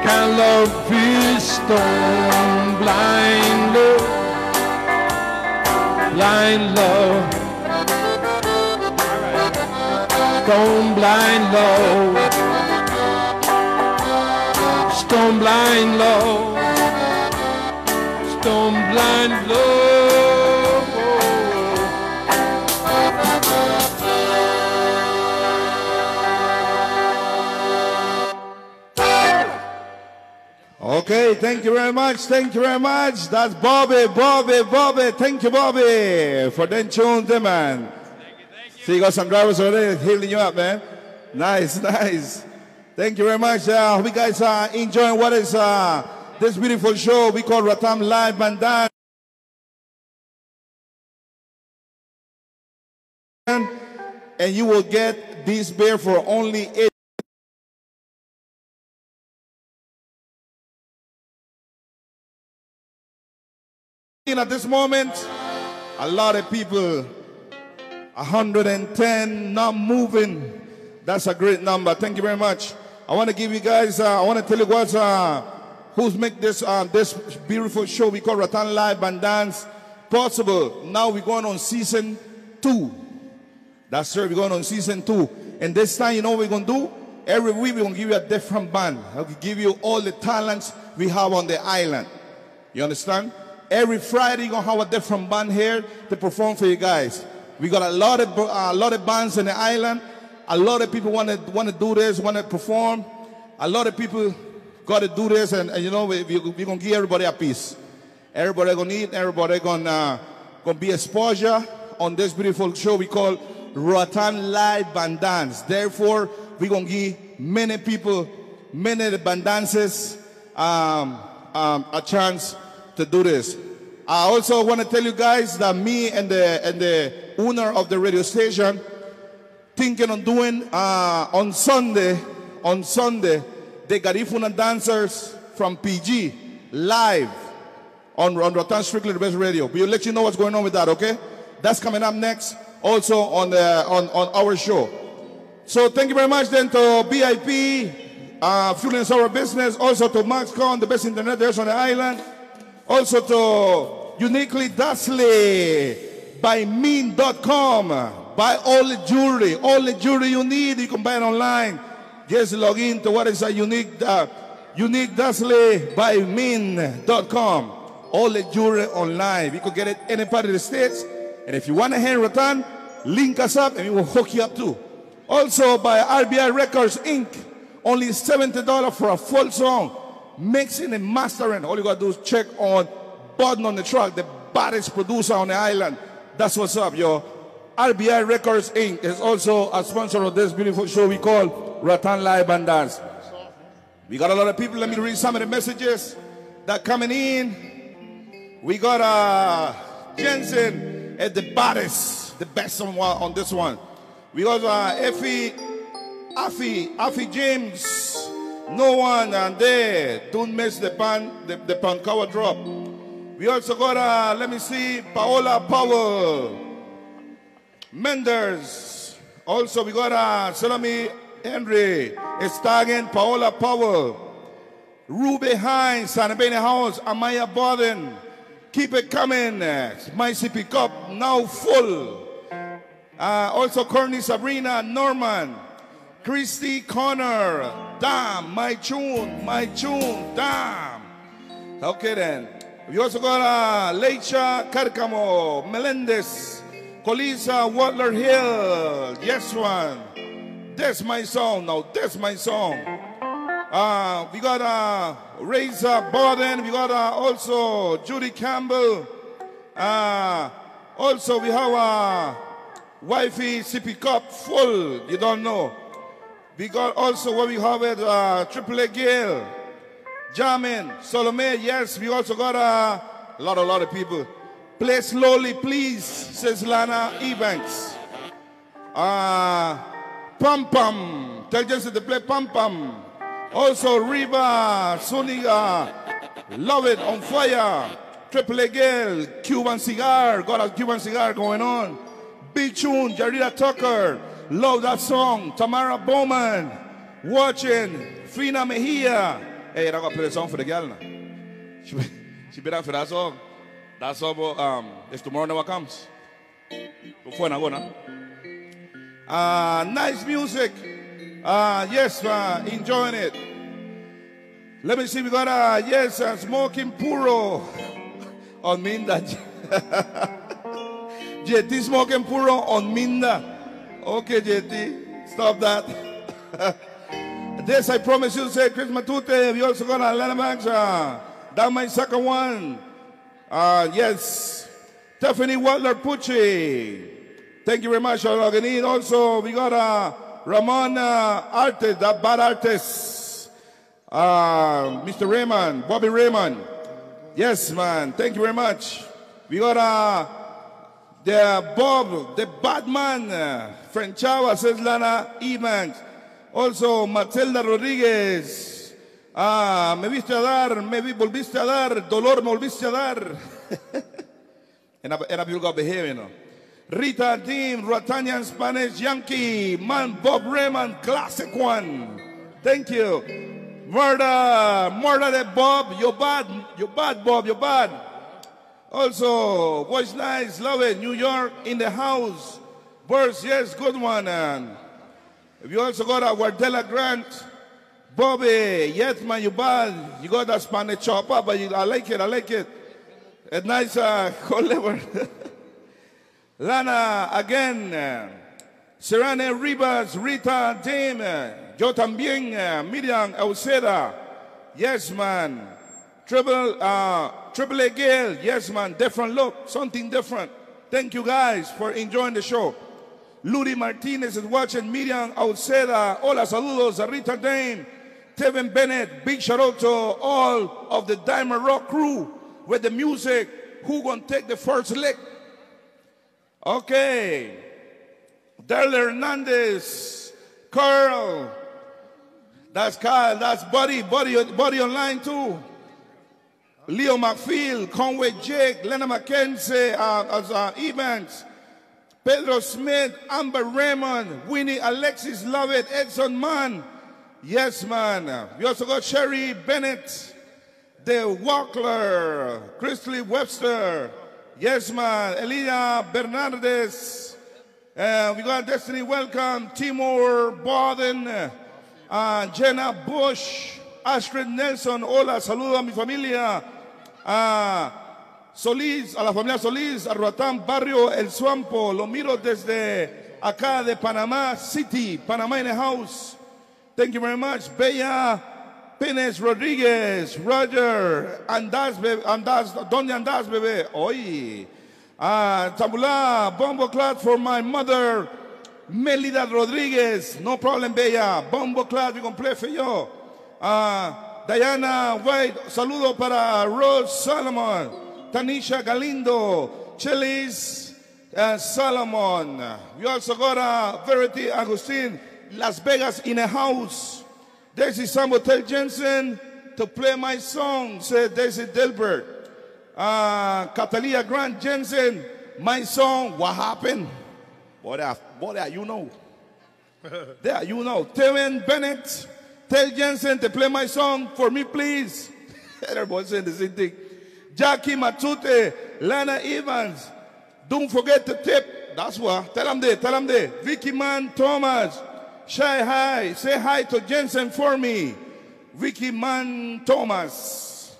Love blind love. Blind love. Stone blind love. Stone blind love. Stone blind love. Okay, thank you very much. Thank you very much. That's Bobby, Bobby, Bobby. Thank you, Bobby, for them tunes, there, man. See, you got some drivers already healing you up, man. Nice, [LAUGHS] nice. Thank you very much. Uh, hope you guys are enjoying what is uh, this beautiful show we call Roatan Live Bandance. And you will get this beer for only eight. At this moment, a lot of people 110 not moving. That's a great number. Thank you very much. I want to give you guys, uh, I want to tell you what's, uh, who's make this, uh, this beautiful show we call Roatan Live Bandance possible. Now we're going on season two. That's right, we're going on season two. And this time, you know what we're going to do? Every week, we're going to give you a different band. I'll give you all the talents we have on the island. You understand? Every Friday, to have a different band here to perform for you guys. We got a lot of a lot of bands in the island. A lot of people want to want to do this, want to perform. A lot of people got to do this, and, and you know we, we, we're gonna give everybody a piece. Everybody gonna eat. Everybody gonna gonna be exposure on this beautiful show we call Roatan Live Bandance. Therefore, we're gonna give many people, many bandances, um, um, a chance to do this. I also want to tell you guys that me and the and the owner of the radio station thinking on doing uh, on Sunday on Sunday the Garifuna dancers from PG live on on Roatan Strictly the Best Radio. We'll let you know what's going on with that. Okay, that's coming up next. Also on the on on our show. So thank you very much then to BIP, uh, Fueling Our Business, also to MaxCon, the best internet there's on the island. Also to Uniquely Dasley by mean.com. Buy all the jewelry, all the jewelry you need, you can buy it online. Just log in to what is a unique, uh, unique Dasley by mean.com. All the jewelry online. You could get it any part of the states. And if you want a hand return, link us up and we will hook you up too. Also by RBI Records Inc. Only $70 for a full song. Mixing and mastering. All you gotta do is check on Button on the track, the baddest producer on the island. That's what's up, yo. RBI Records Inc. is also a sponsor of this beautiful show we call Roatan Live Bandance. We got a lot of people. Let me read some of the messages that coming in. We got uh, Jensen at the baddest, the best on, on this one. We got uh, Effie, Afi, Afi James. No one and there. Don't miss the pan, the, the Pankawa drop. We also got, uh, let me see, Paola Powell. Menders. Also, we got uh, Salami Henry, Estagen, Paola Powell, Ruby Hines, San Bene House, Amaya Borden. Keep it coming. My CP Cup now full. Uh, also, Courtney Sabrina Norman, Christy Connor, damn, my tune, my tune, damn. Okay then. We also got uh, Leicha Carcamo, Melendez, Colisa Watler Hill. Yes, one. That's my song now. That's my song. Uh, we got uh, Razor Borden. We got uh, also Judy Campbell. Uh, also, we have uh, Wifey Sippy Cup full. You don't know. We got also what we have at uh, Triple A Gale. Jamin, Salome, yes, we also got uh, a lot, a lot of people. Play slowly, please, says Lana Ebanks. Uh, Pum Pum, tell Jensen to play Pum Pum. Also, Reba, Suniga, Love it, on fire. Triple A Gale, Cuban Cigar, got a Cuban Cigar going on. Big tune, Jarida Tucker, love that song. Tamara Bowman, watching. Fina Mejia. Hey, I gotta play a song for the girl now. She, [LAUGHS] she out for that song. That song, um, if tomorrow never comes. Before I go now. Uh, nice music. Uh, yes, uh, enjoying it. Let me see, we got, uh, yes, uh, [LAUGHS] [LAUGHS] Smoking Puro on Minda. JT Smoking Puro on Minda. Okay, JT, stop that. [LAUGHS] this I promise you, say Chris Matute. We also got Atlanta Max. Uh, that my second one. Uh, yes, Stephanie Watler Pucci. Thank you very much, Olaganid. Also, we got uh, Ramon uh, Artist, that bad artist. Uh, Mr. Raymond, Bobby Raymond. Yes, man. Thank you very much. We got uh, the Bob, the Batman, uh, says Lana Evans. Also, Matilda Rodriguez. Ah, me viste a dar, me vi- volviste a dar, dolor me volviste a dar. and I, and I behavior, you know. Rita Dean, Ratanian Spanish Yankee, man, Bob Raymond, classic one. Thank you. Murder, murder the Bob, you're bad, you're bad, Bob, you're bad. Also, voice nice, love it. New York in the house. Verse, yes, good one. And if you also got a Wardella Grant. Bobby, yes, man, you bad. You got that Spanish chopper, but you, I like it, I like it. A nice uh, [LAUGHS] clever. Lana again. Uh, Serrane Rivas, Rita Dame, uh, yo también, uh, Miriam Euseda. Yes, man. Triple, uh, Triple A Gale. Yes, man. Different look, something different. Thank you guys for enjoying the show. Ludi Martinez is watching. Miriam Euseda. Hola, saludos. Rita Dame. Tevin Bennett. Big shout out to all of the Diamond Rock crew with the music. Who gonna take the first lick? Okay. Darla Hernandez, Carl. That's Kyle. That's Buddy. Buddy, Buddy online too. Leo McField, Conway Jake, Lena McKenzie, uh, as uh, Evans, Pedro Smith, Amber Raymond, Winnie Alexis Lovett, Edson Mann. Yes, man. We also got Sherry Bennett, the Walkler, Chrisley Webster. Yes, man. Elia Bernardes. Uh, we got Destiny Welcome, Timor Borden, uh, Jenna Bush, Astrid Nelson. Hola, saludo a mi familia. Uh, Solís, a la familia Solís, a Roatán, Barrio El Suampo. Lo miro desde acá de Panamá City, Panamá in the house. Thank you very much. Bella Pérez Rodríguez, Roger, Andaz, bebé, Andaz, ¿dónde andás, bebé? Hoy. Ah, Tabula, Bombo Clat for my mother, Melida Rodríguez. No problem, Bella. Bombo Clat, we gonna play for you. Ah, Diana White, saludo para Rose Solomon, Tanisha Galindo, Chelis uh, Solomon. We also got uh, Verity Agustin, Las Vegas in a house. Daisy Samuel Jensen to play my song, said Daisy Delbert. Uh, Catalina Grant Jensen, my song, What Happened? What that, boy, that you know. [LAUGHS] there, you know. Tevin Bennett, tell Jensen to play my song for me, please. [LAUGHS] Everybody saying the same thing. Jackie Matute, Lana Evans. Don't forget to tip. That's what. Tell them there. Tell them there. Vicky Man Thomas. Shy hi. Say hi to Jensen for me. Vicky Man Thomas.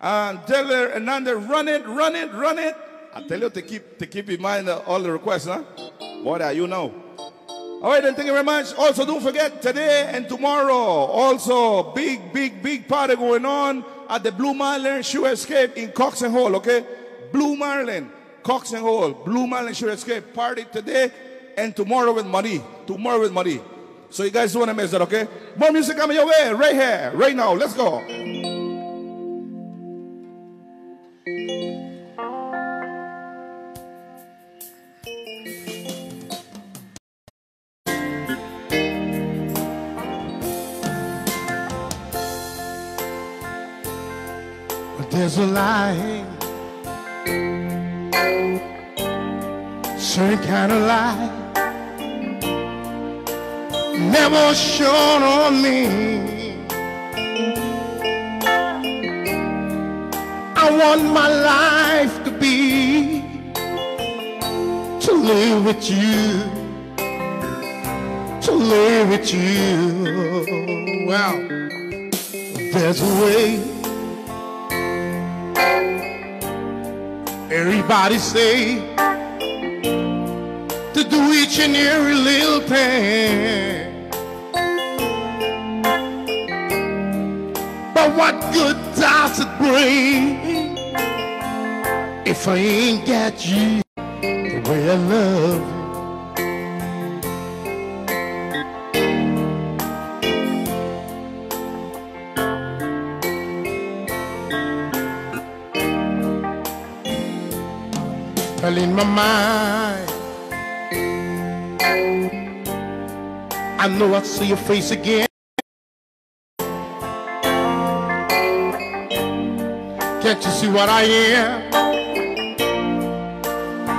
And Deller Hernandez. Run it, run it, run it. I tell you to keep to keep in mind all the requests, huh? Boy, that you know. All right, then thank you very much. Also, don't forget today and tomorrow. Also, big, big, big party going on at the Blue Marlin Shoe Escape in Coxen Hole. Okay, Blue Marlin, Coxen Hole, Blue Marlin Shoe Escape party today and tomorrow with money. Tomorrow with money. So you guys don't want to miss that. Okay, more music coming your way right here, right now. Let's go. There's a light, certain kind of light, never shone on me. I want my life to be to live with you, to live with you. Well, there's a way. Everybody say to do each and every little thing. But what good does it bring if I ain't got you the way I love you? Fell in my mind. I know I'll see your face again. Can't you see what I am?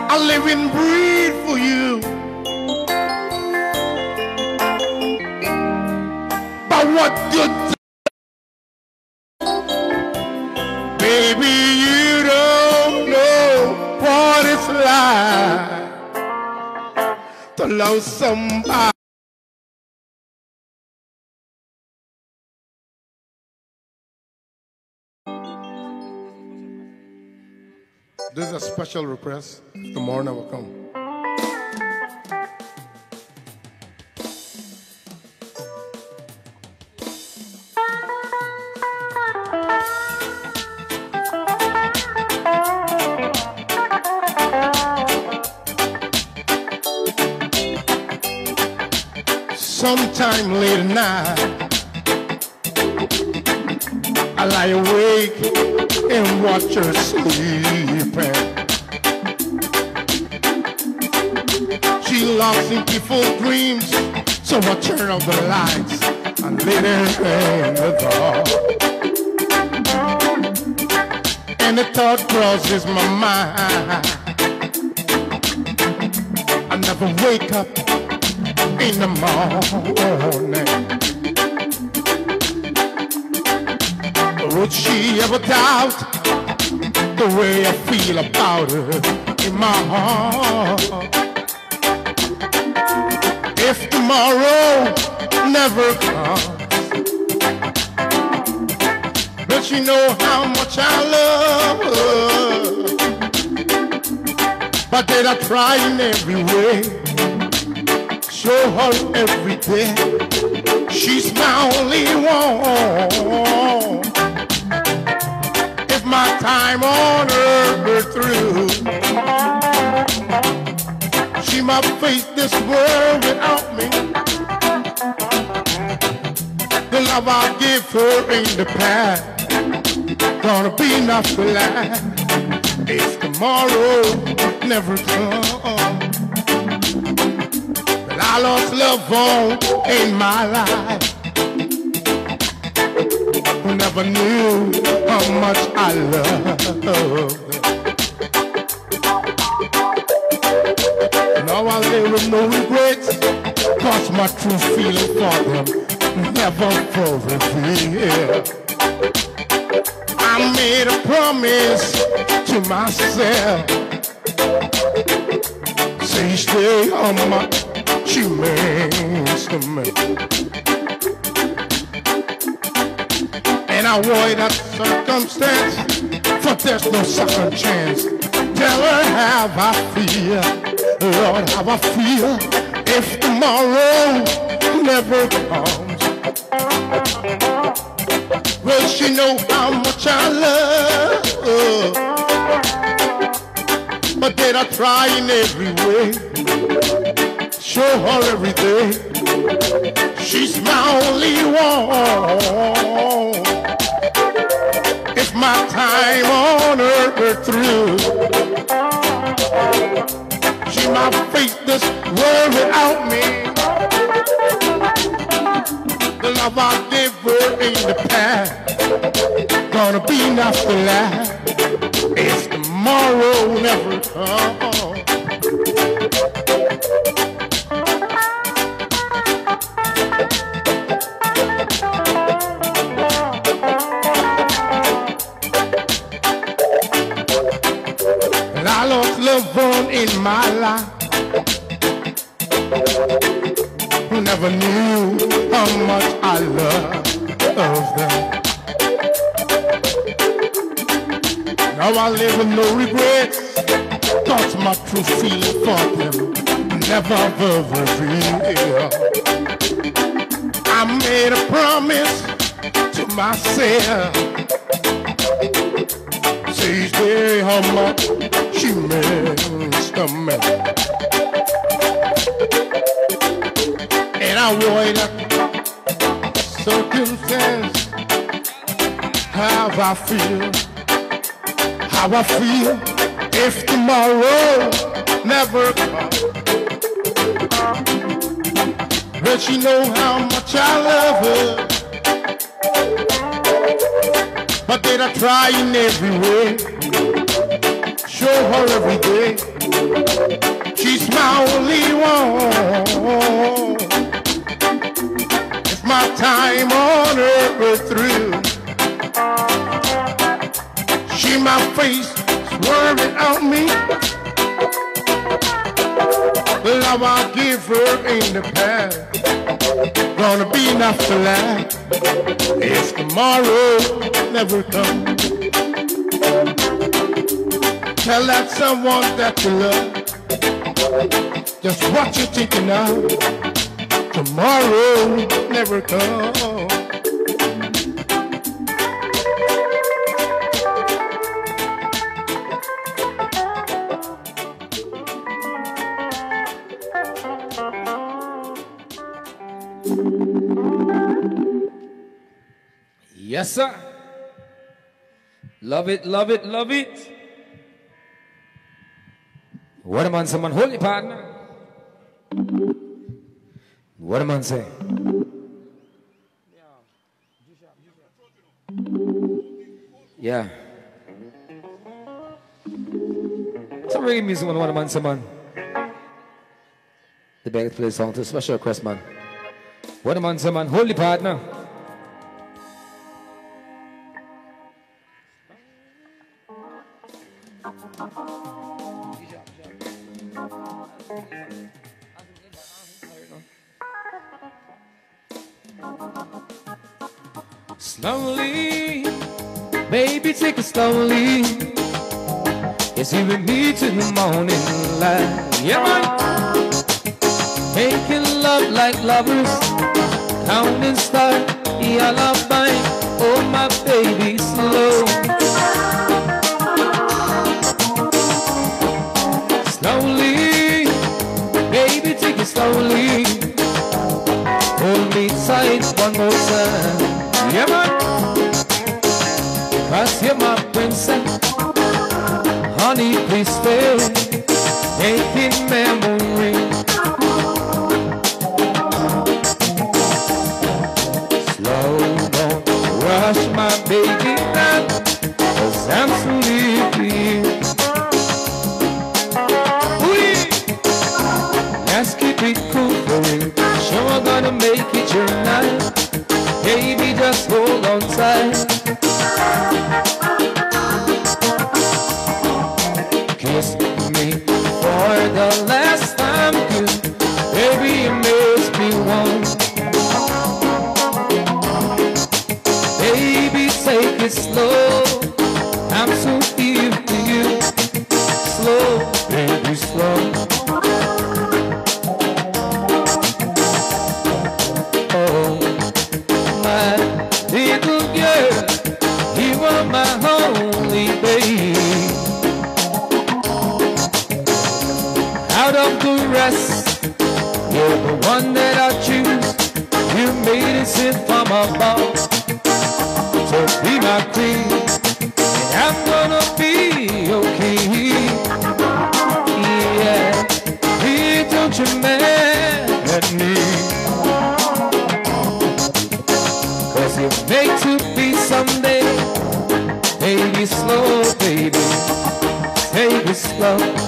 I live and breathe for you. But what good? To love somebody. This is a special request. Tomorrow will come. Sometime late at night, I lie awake and watch her sleeping. She lost in peaceful dreams, so I turn off the lights and let her in the dark. And the thought crosses my mind. I never wake up in the morning. Would she ever doubt the way I feel about her in my heart? If tomorrow never comes, but she know how much I love her. But did I try in every way? Show her every day. She's my only one if my time on earth were through. She might face this world without me. The love I give her in the past gonna be enough to last if tomorrow never comes. I lost love on in my life never knew how much I loved. Now I live with no regrets, cause my true feeling for them never for revealed. I made a promise to myself, say stay how much she means to me. and I avoid that circumstance, for there's no second chance. Tell her how I feel, Lord, how I feel, if tomorrow never comes. Will she know how much I love? But did I try in every way? Show her every day. She's my only one if my time on earth through. She my face this world without me. The love I gave her in the past, gonna be to laugh if tomorrow never comes. Loved in my life who never knew how much I love them. Now I live with no regrets, cause my true feeling for them never will reveal. I made a promise to myself, day how much she means to me. And I avoid circumstance, how I feel how I feel if tomorrow never comes. But she know how much I love her. But did I try in every way? Show her every day. She's my only one. If my time on earth through see my face swerving on me. Love I give her in the past gonna be enough to last if tomorrow never comes. Tell that someone that you love just what you're thinking of. Tomorrow never comes. Yes, sir. Love it, love it, love it. What a man, someone holy partner. What a man say? Yeah. Some reggae music on what a man, someone. The band plays song to special request, man. What a man, someone holy partner. Slowly, baby, take it slowly. Yes, you and me to the morning light. Yeah, man. Making love like lovers, counting stars, yeah, love mine. Oh, my baby, slow. Tight one more time. Yeah, man. You're my princess. Honey, please stay. Making memories. Slow, don't rush my baby slow.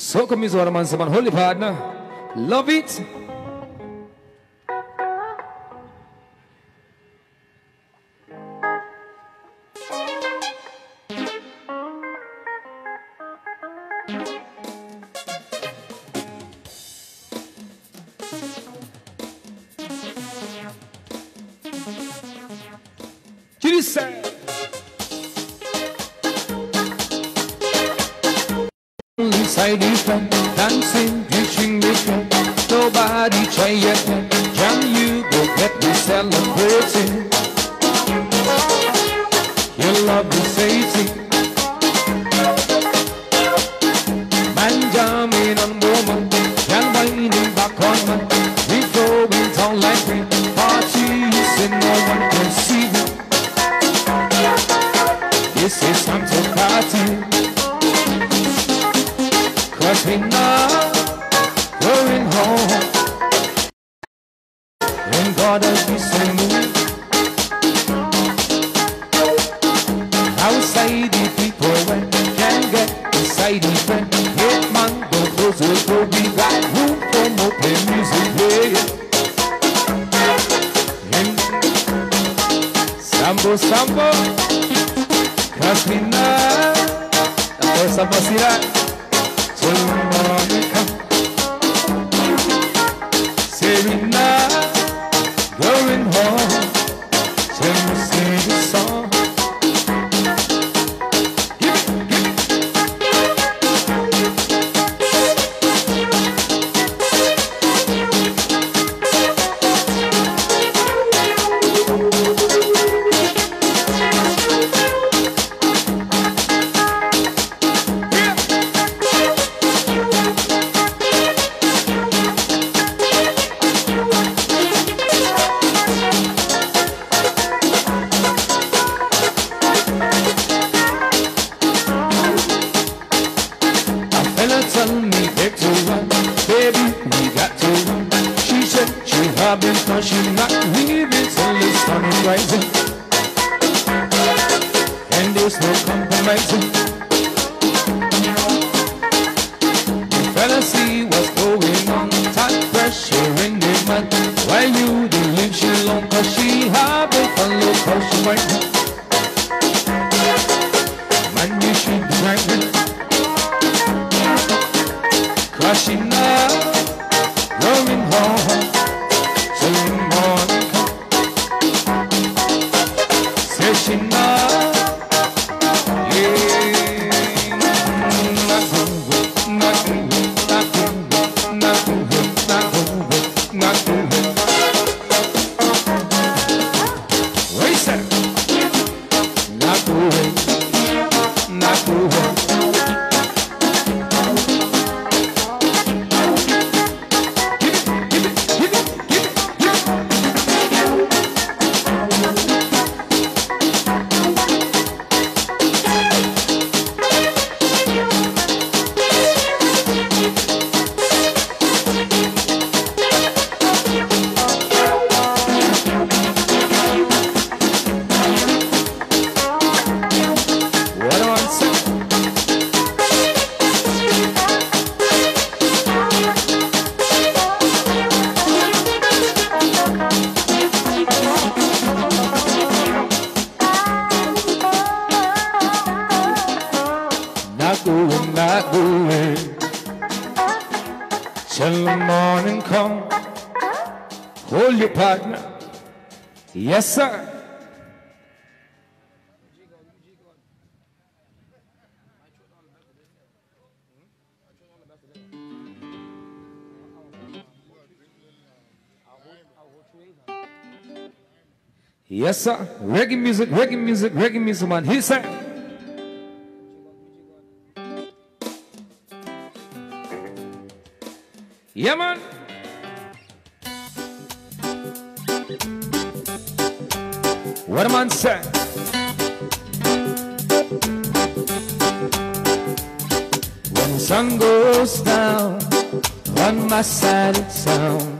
So come, Mr. Man, someone, holy partner. Love it. wait. Yes, sir. Reggae music, reggae music, reggae music, man. He said. Yeah, man. What a man say? When the sun goes down on my side of town,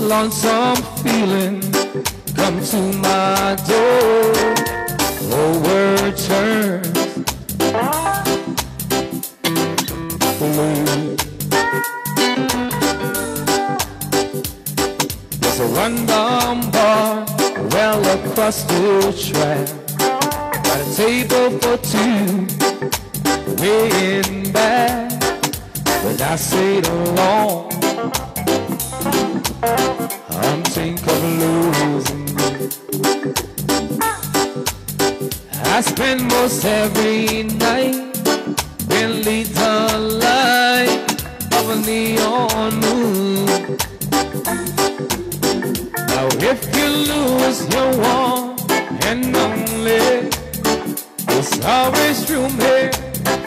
lonesome feeling come to my door. Oh, word turns blue. There's a rundown bar well across the track. Got a table for two, way in back. But I stayed alone. I spend most every night beneath the light of a neon moon. Now if you lose your one and only, there's always room here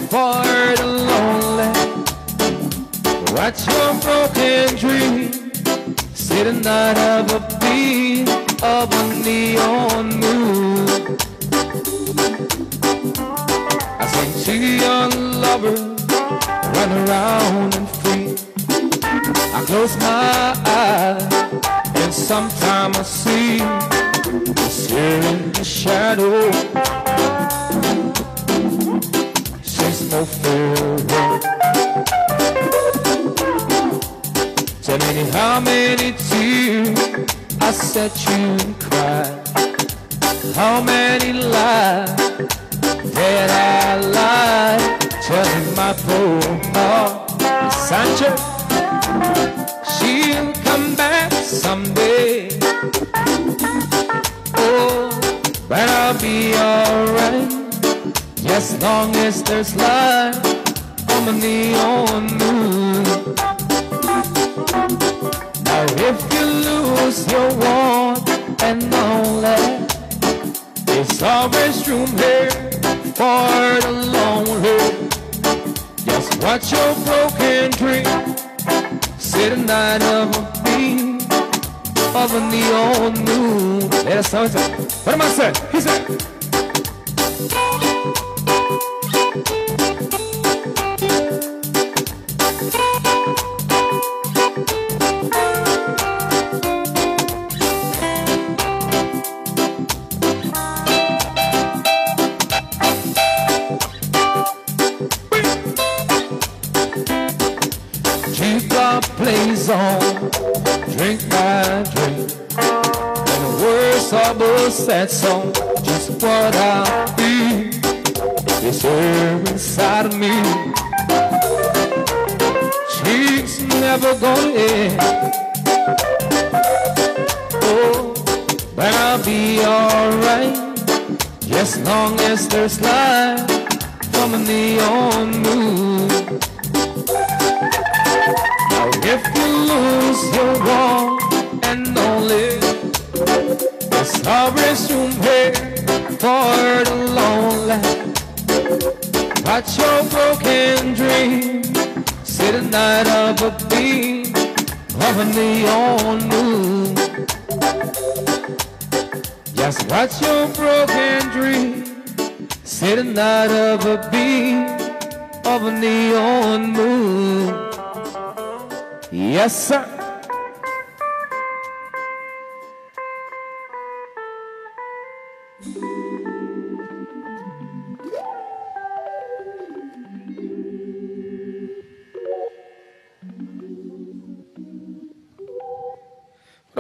for the lonely. Watch your broken dream, see the night of a What am I saying? He said. Sad song, just what I feel is here inside of me. She's never gonna end. Oh, but I'll be alright, as long as there's light from a neon moon.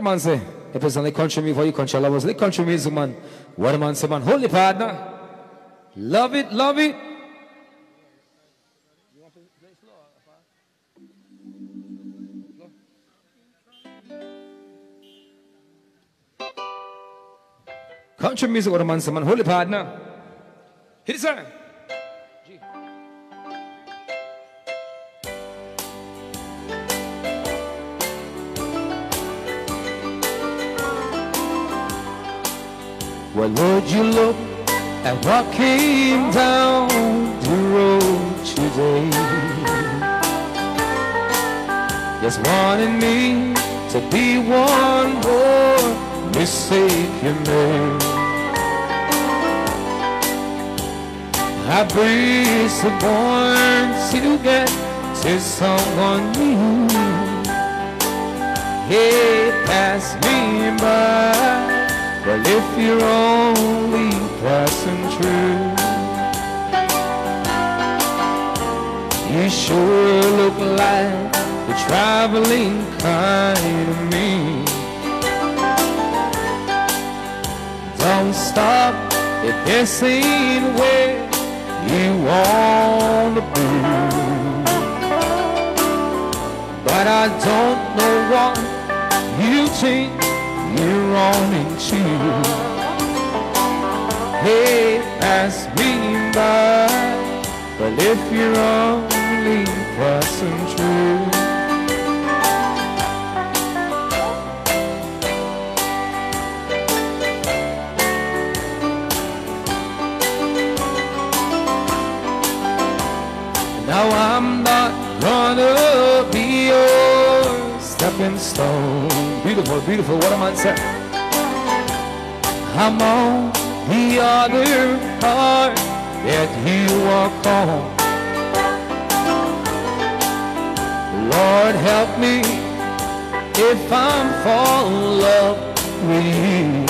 man say? If it's only country music, what you country lovers, the country music, man. What a man say, man. Holy partner. Love it, love it. Country music, what a man say, man. Holy partner. Hit it, sir. Well, Lord, you look at what came down the road today. Just wanting me to be one more mistake you made. I breathe so born to get to someone new. Hey, pass me by. Well, if you're only passing through, you sure look like the traveling kind of me. Don't stop if this ain't where you wanna be. But I don't know what you think you're on into. Hey, pass me by. But if you're only passing through, now I'm not gonna stepping stone. Beautiful, beautiful, what a said. I'm on the other part that you walk on. Lord, help me if I'm falling in love with you.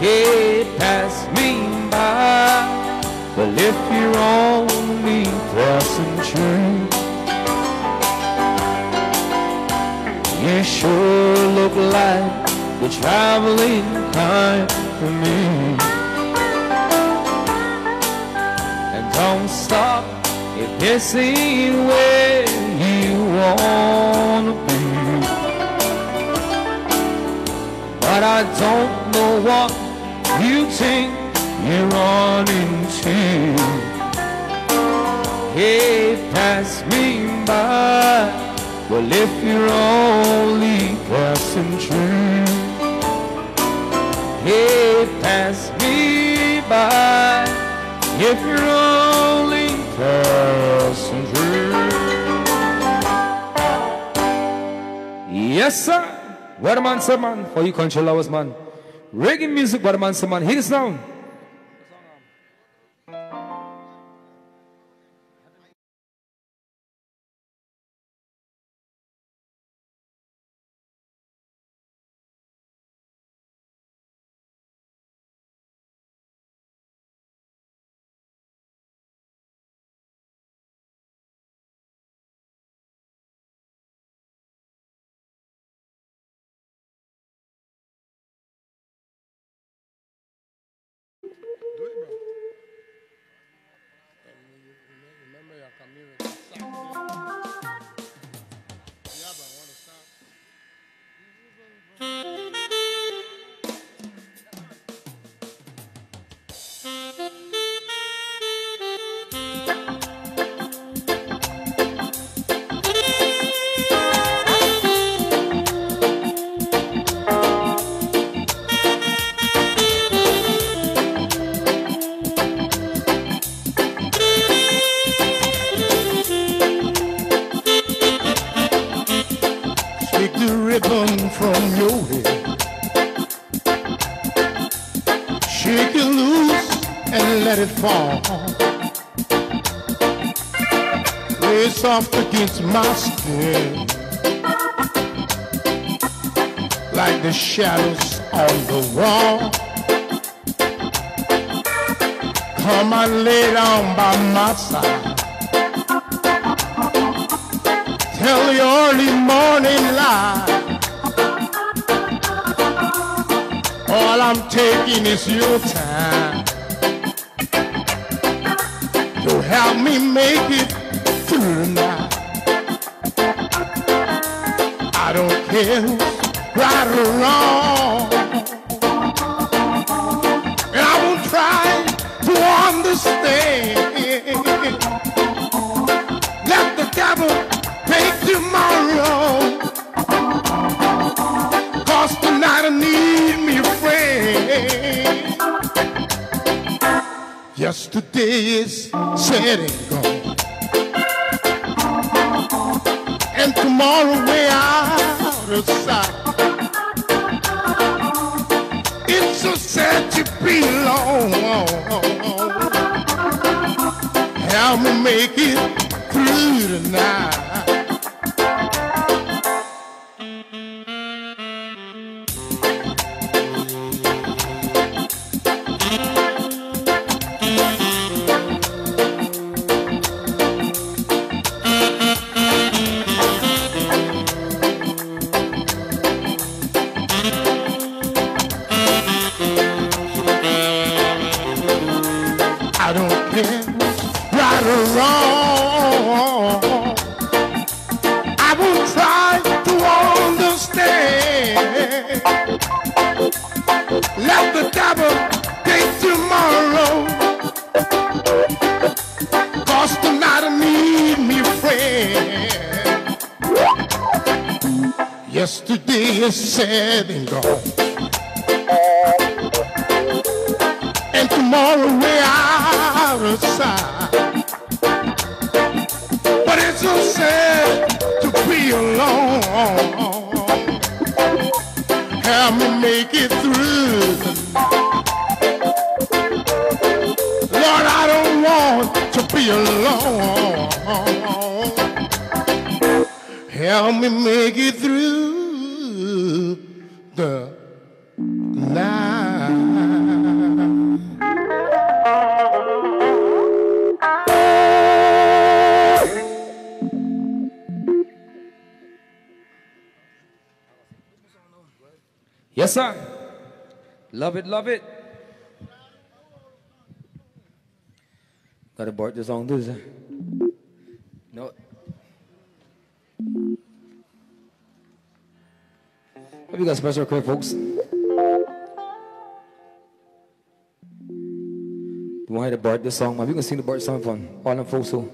Hey, pass me by. But if you're only passing through, you sure look like the traveling kind for me. And don't stop if this ain't where you wanna be. But I don't know what you think you're on into. Hey, pass me by. Well, if you're only passing through, hey, pass me by. If you're only passing through. Yes, sir. A man, sir, man. For you lovers, man. Reggae music, a man, sir, man. Hit us down. Shadows on the wall. Come and lay down by my side. Tell the early morning light. All I'm taking is your time Yes, sir. Love it, love it. Gotta bark the song, sir. No. Have you got a special request, folks? You want to bark this song, man? We can sing the bark song for all them folks who.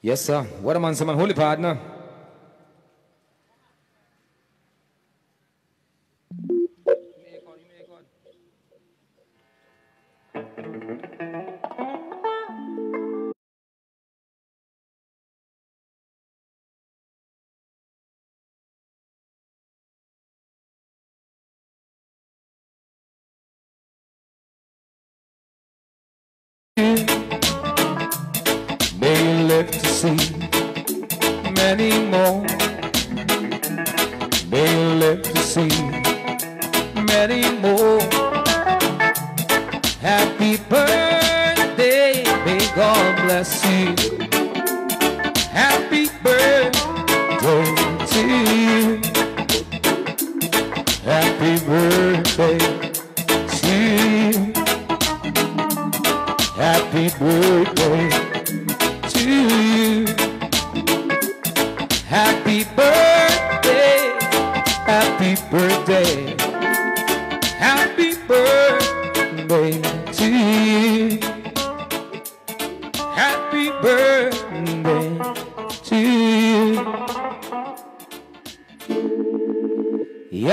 Yes, sir. What a man, some holy partner.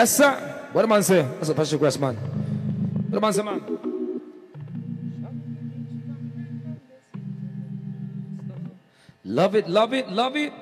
Yes, sir. What the man say? That's a special request, man. What the man say, man? Love it, love it, love it.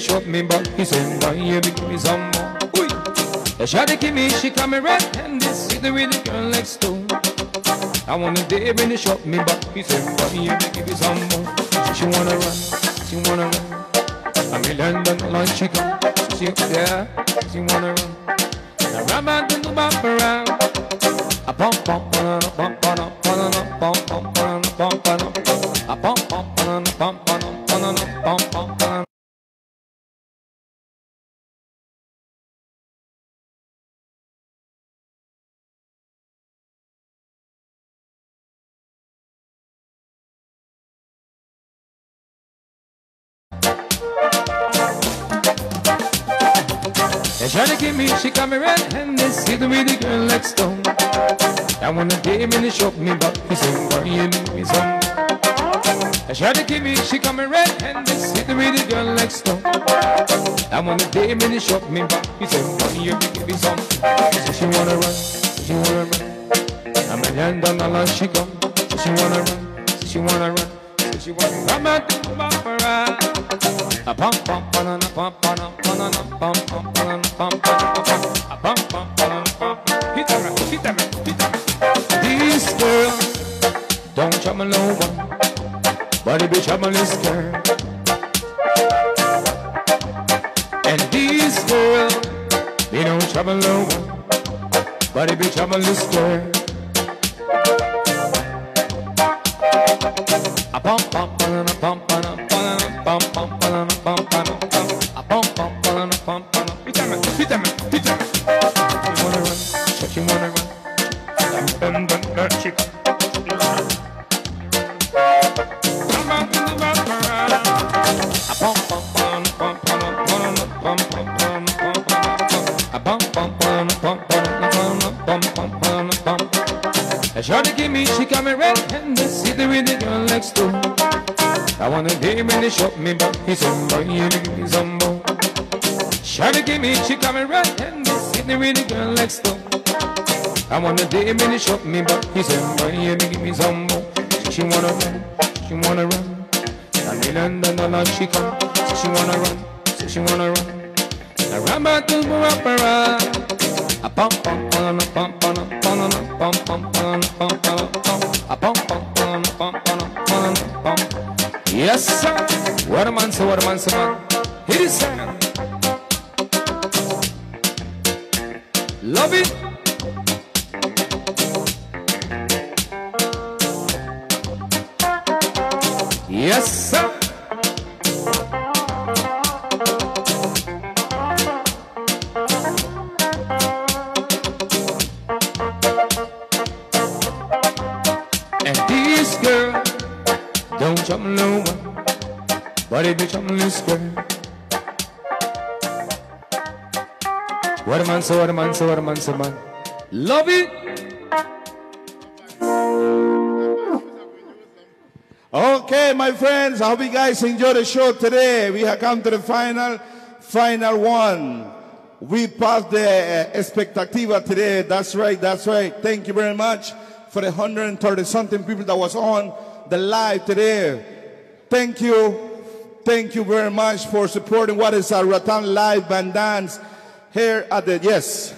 They shot me back, he said, why you give me some more? Ooh. Shawty came in, she come red-handed, sitting with the girl next door. I want a day when they shot me back, he said, why you give me some more? She wanna run, she wanna run. A million dollar chicken, she, yeah, she wanna run. Now run back to the bump around. A pump, pump, pump, pump, pump, pump, pump, pump, pump, pump, pump, pump, a pump, She try to give me, she got me red-handed, sitting with the girl next door. I wanna date me in the shop, me but he said, make me some? I try to give me, she got me red-handed, sitting with the girl next door. I wanna date me in the shop, me but he said, you give me some? So she wanna run, she wanna run. I'm a hand on the line, she she wanna run, she wanna run. She wanna come to the opera. A pump pump pump pump pump trouble but it be trouble this girl and this girl they don't trouble but it be trouble this girl a pump pump pump pump pump pump pump pump pump pump pump pump pump pump pump pump hit them she wanna run she wanna run dum dum I wanna date him in the shop, me but he said, boy, you give me. Try to give me, she got me red-handed, sitting with the girl next door. I wanna date him in the shop, me but he said, boy, you give me more. She wanna run, she wanna run. A million dollar she come, so she wanna run, so she wanna run. I run back to the opera. A pump pump pum pum pum pum pum pum pum pum pum pum Yes, sir. What a man, sir, a man, sir. Here is sir. Love it. A. Love it. Okay, my friends, I hope you guys enjoy the show today. We have come to the final, final one. We passed the uh, expectativa today. That's right, that's right. Thank you very much for the 130 something people that was on the live today. Thank you. Thank you very much for supporting what is our Roatan Live Bandance here at the, yes.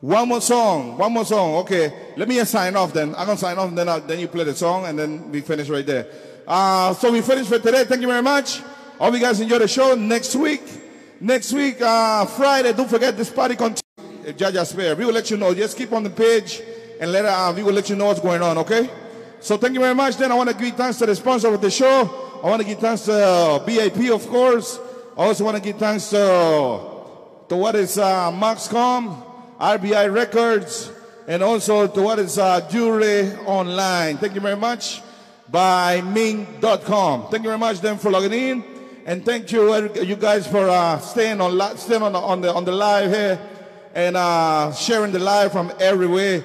One more song, one more song. Okay, let me just sign off then. I'm gonna sign off, and then I'll, then you play the song, and then we finish right there. Uh, so we finish for today. Thank you very much. Hope you guys enjoy the show. Next week, next week, uh, Friday. Don't forget this party continues. If Jaja spare, we will let you know. Just keep on the page, and let uh, we will let you know what's going on. Okay. So thank you very much. Then I want to give thanks to the sponsor of the show. I want to give thanks to uh, of course. I also want to give thanks to, to what is uh, Maxcom. RBI Records, and also to what is uh, Jewelry Online. Thank you very much. By Ming.com. Thank you very much then for logging in, and thank you uh, you guys for uh, staying on staying on the, on the on the live here and uh, sharing the live from everywhere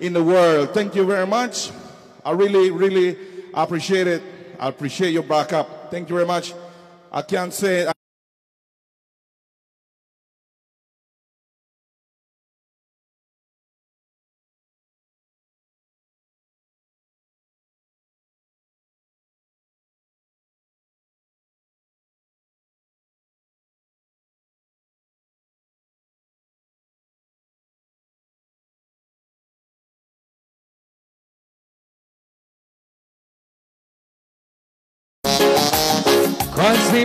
in the world. Thank you very much. I really really appreciate it. I appreciate your backup. Thank you very much. I can't say.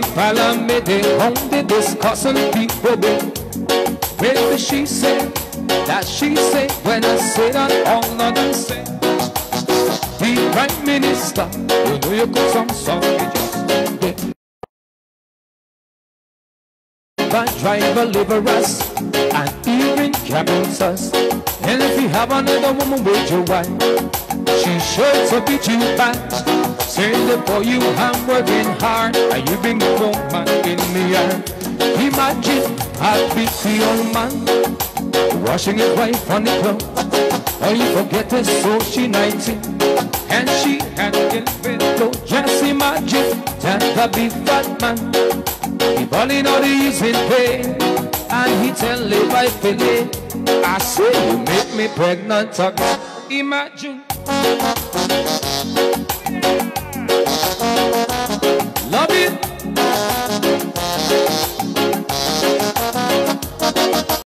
Cause the Palamede on the discussing people the she say, that she say When I say that all of them say The Prime Minister, you know you got some song just did By driver laborers and even cabins us. And if you have another woman with your wife She sure to beat you back Say the boy you I'm working hard And you been woman in the yard Imagine a busy old man washing his wife on the clothes. All you forget is so she 19 and she had been low. Just imagine that the big fat man he balling all he's in pain and he tell live by Philly. I say you make me pregnant again. Imagine. It.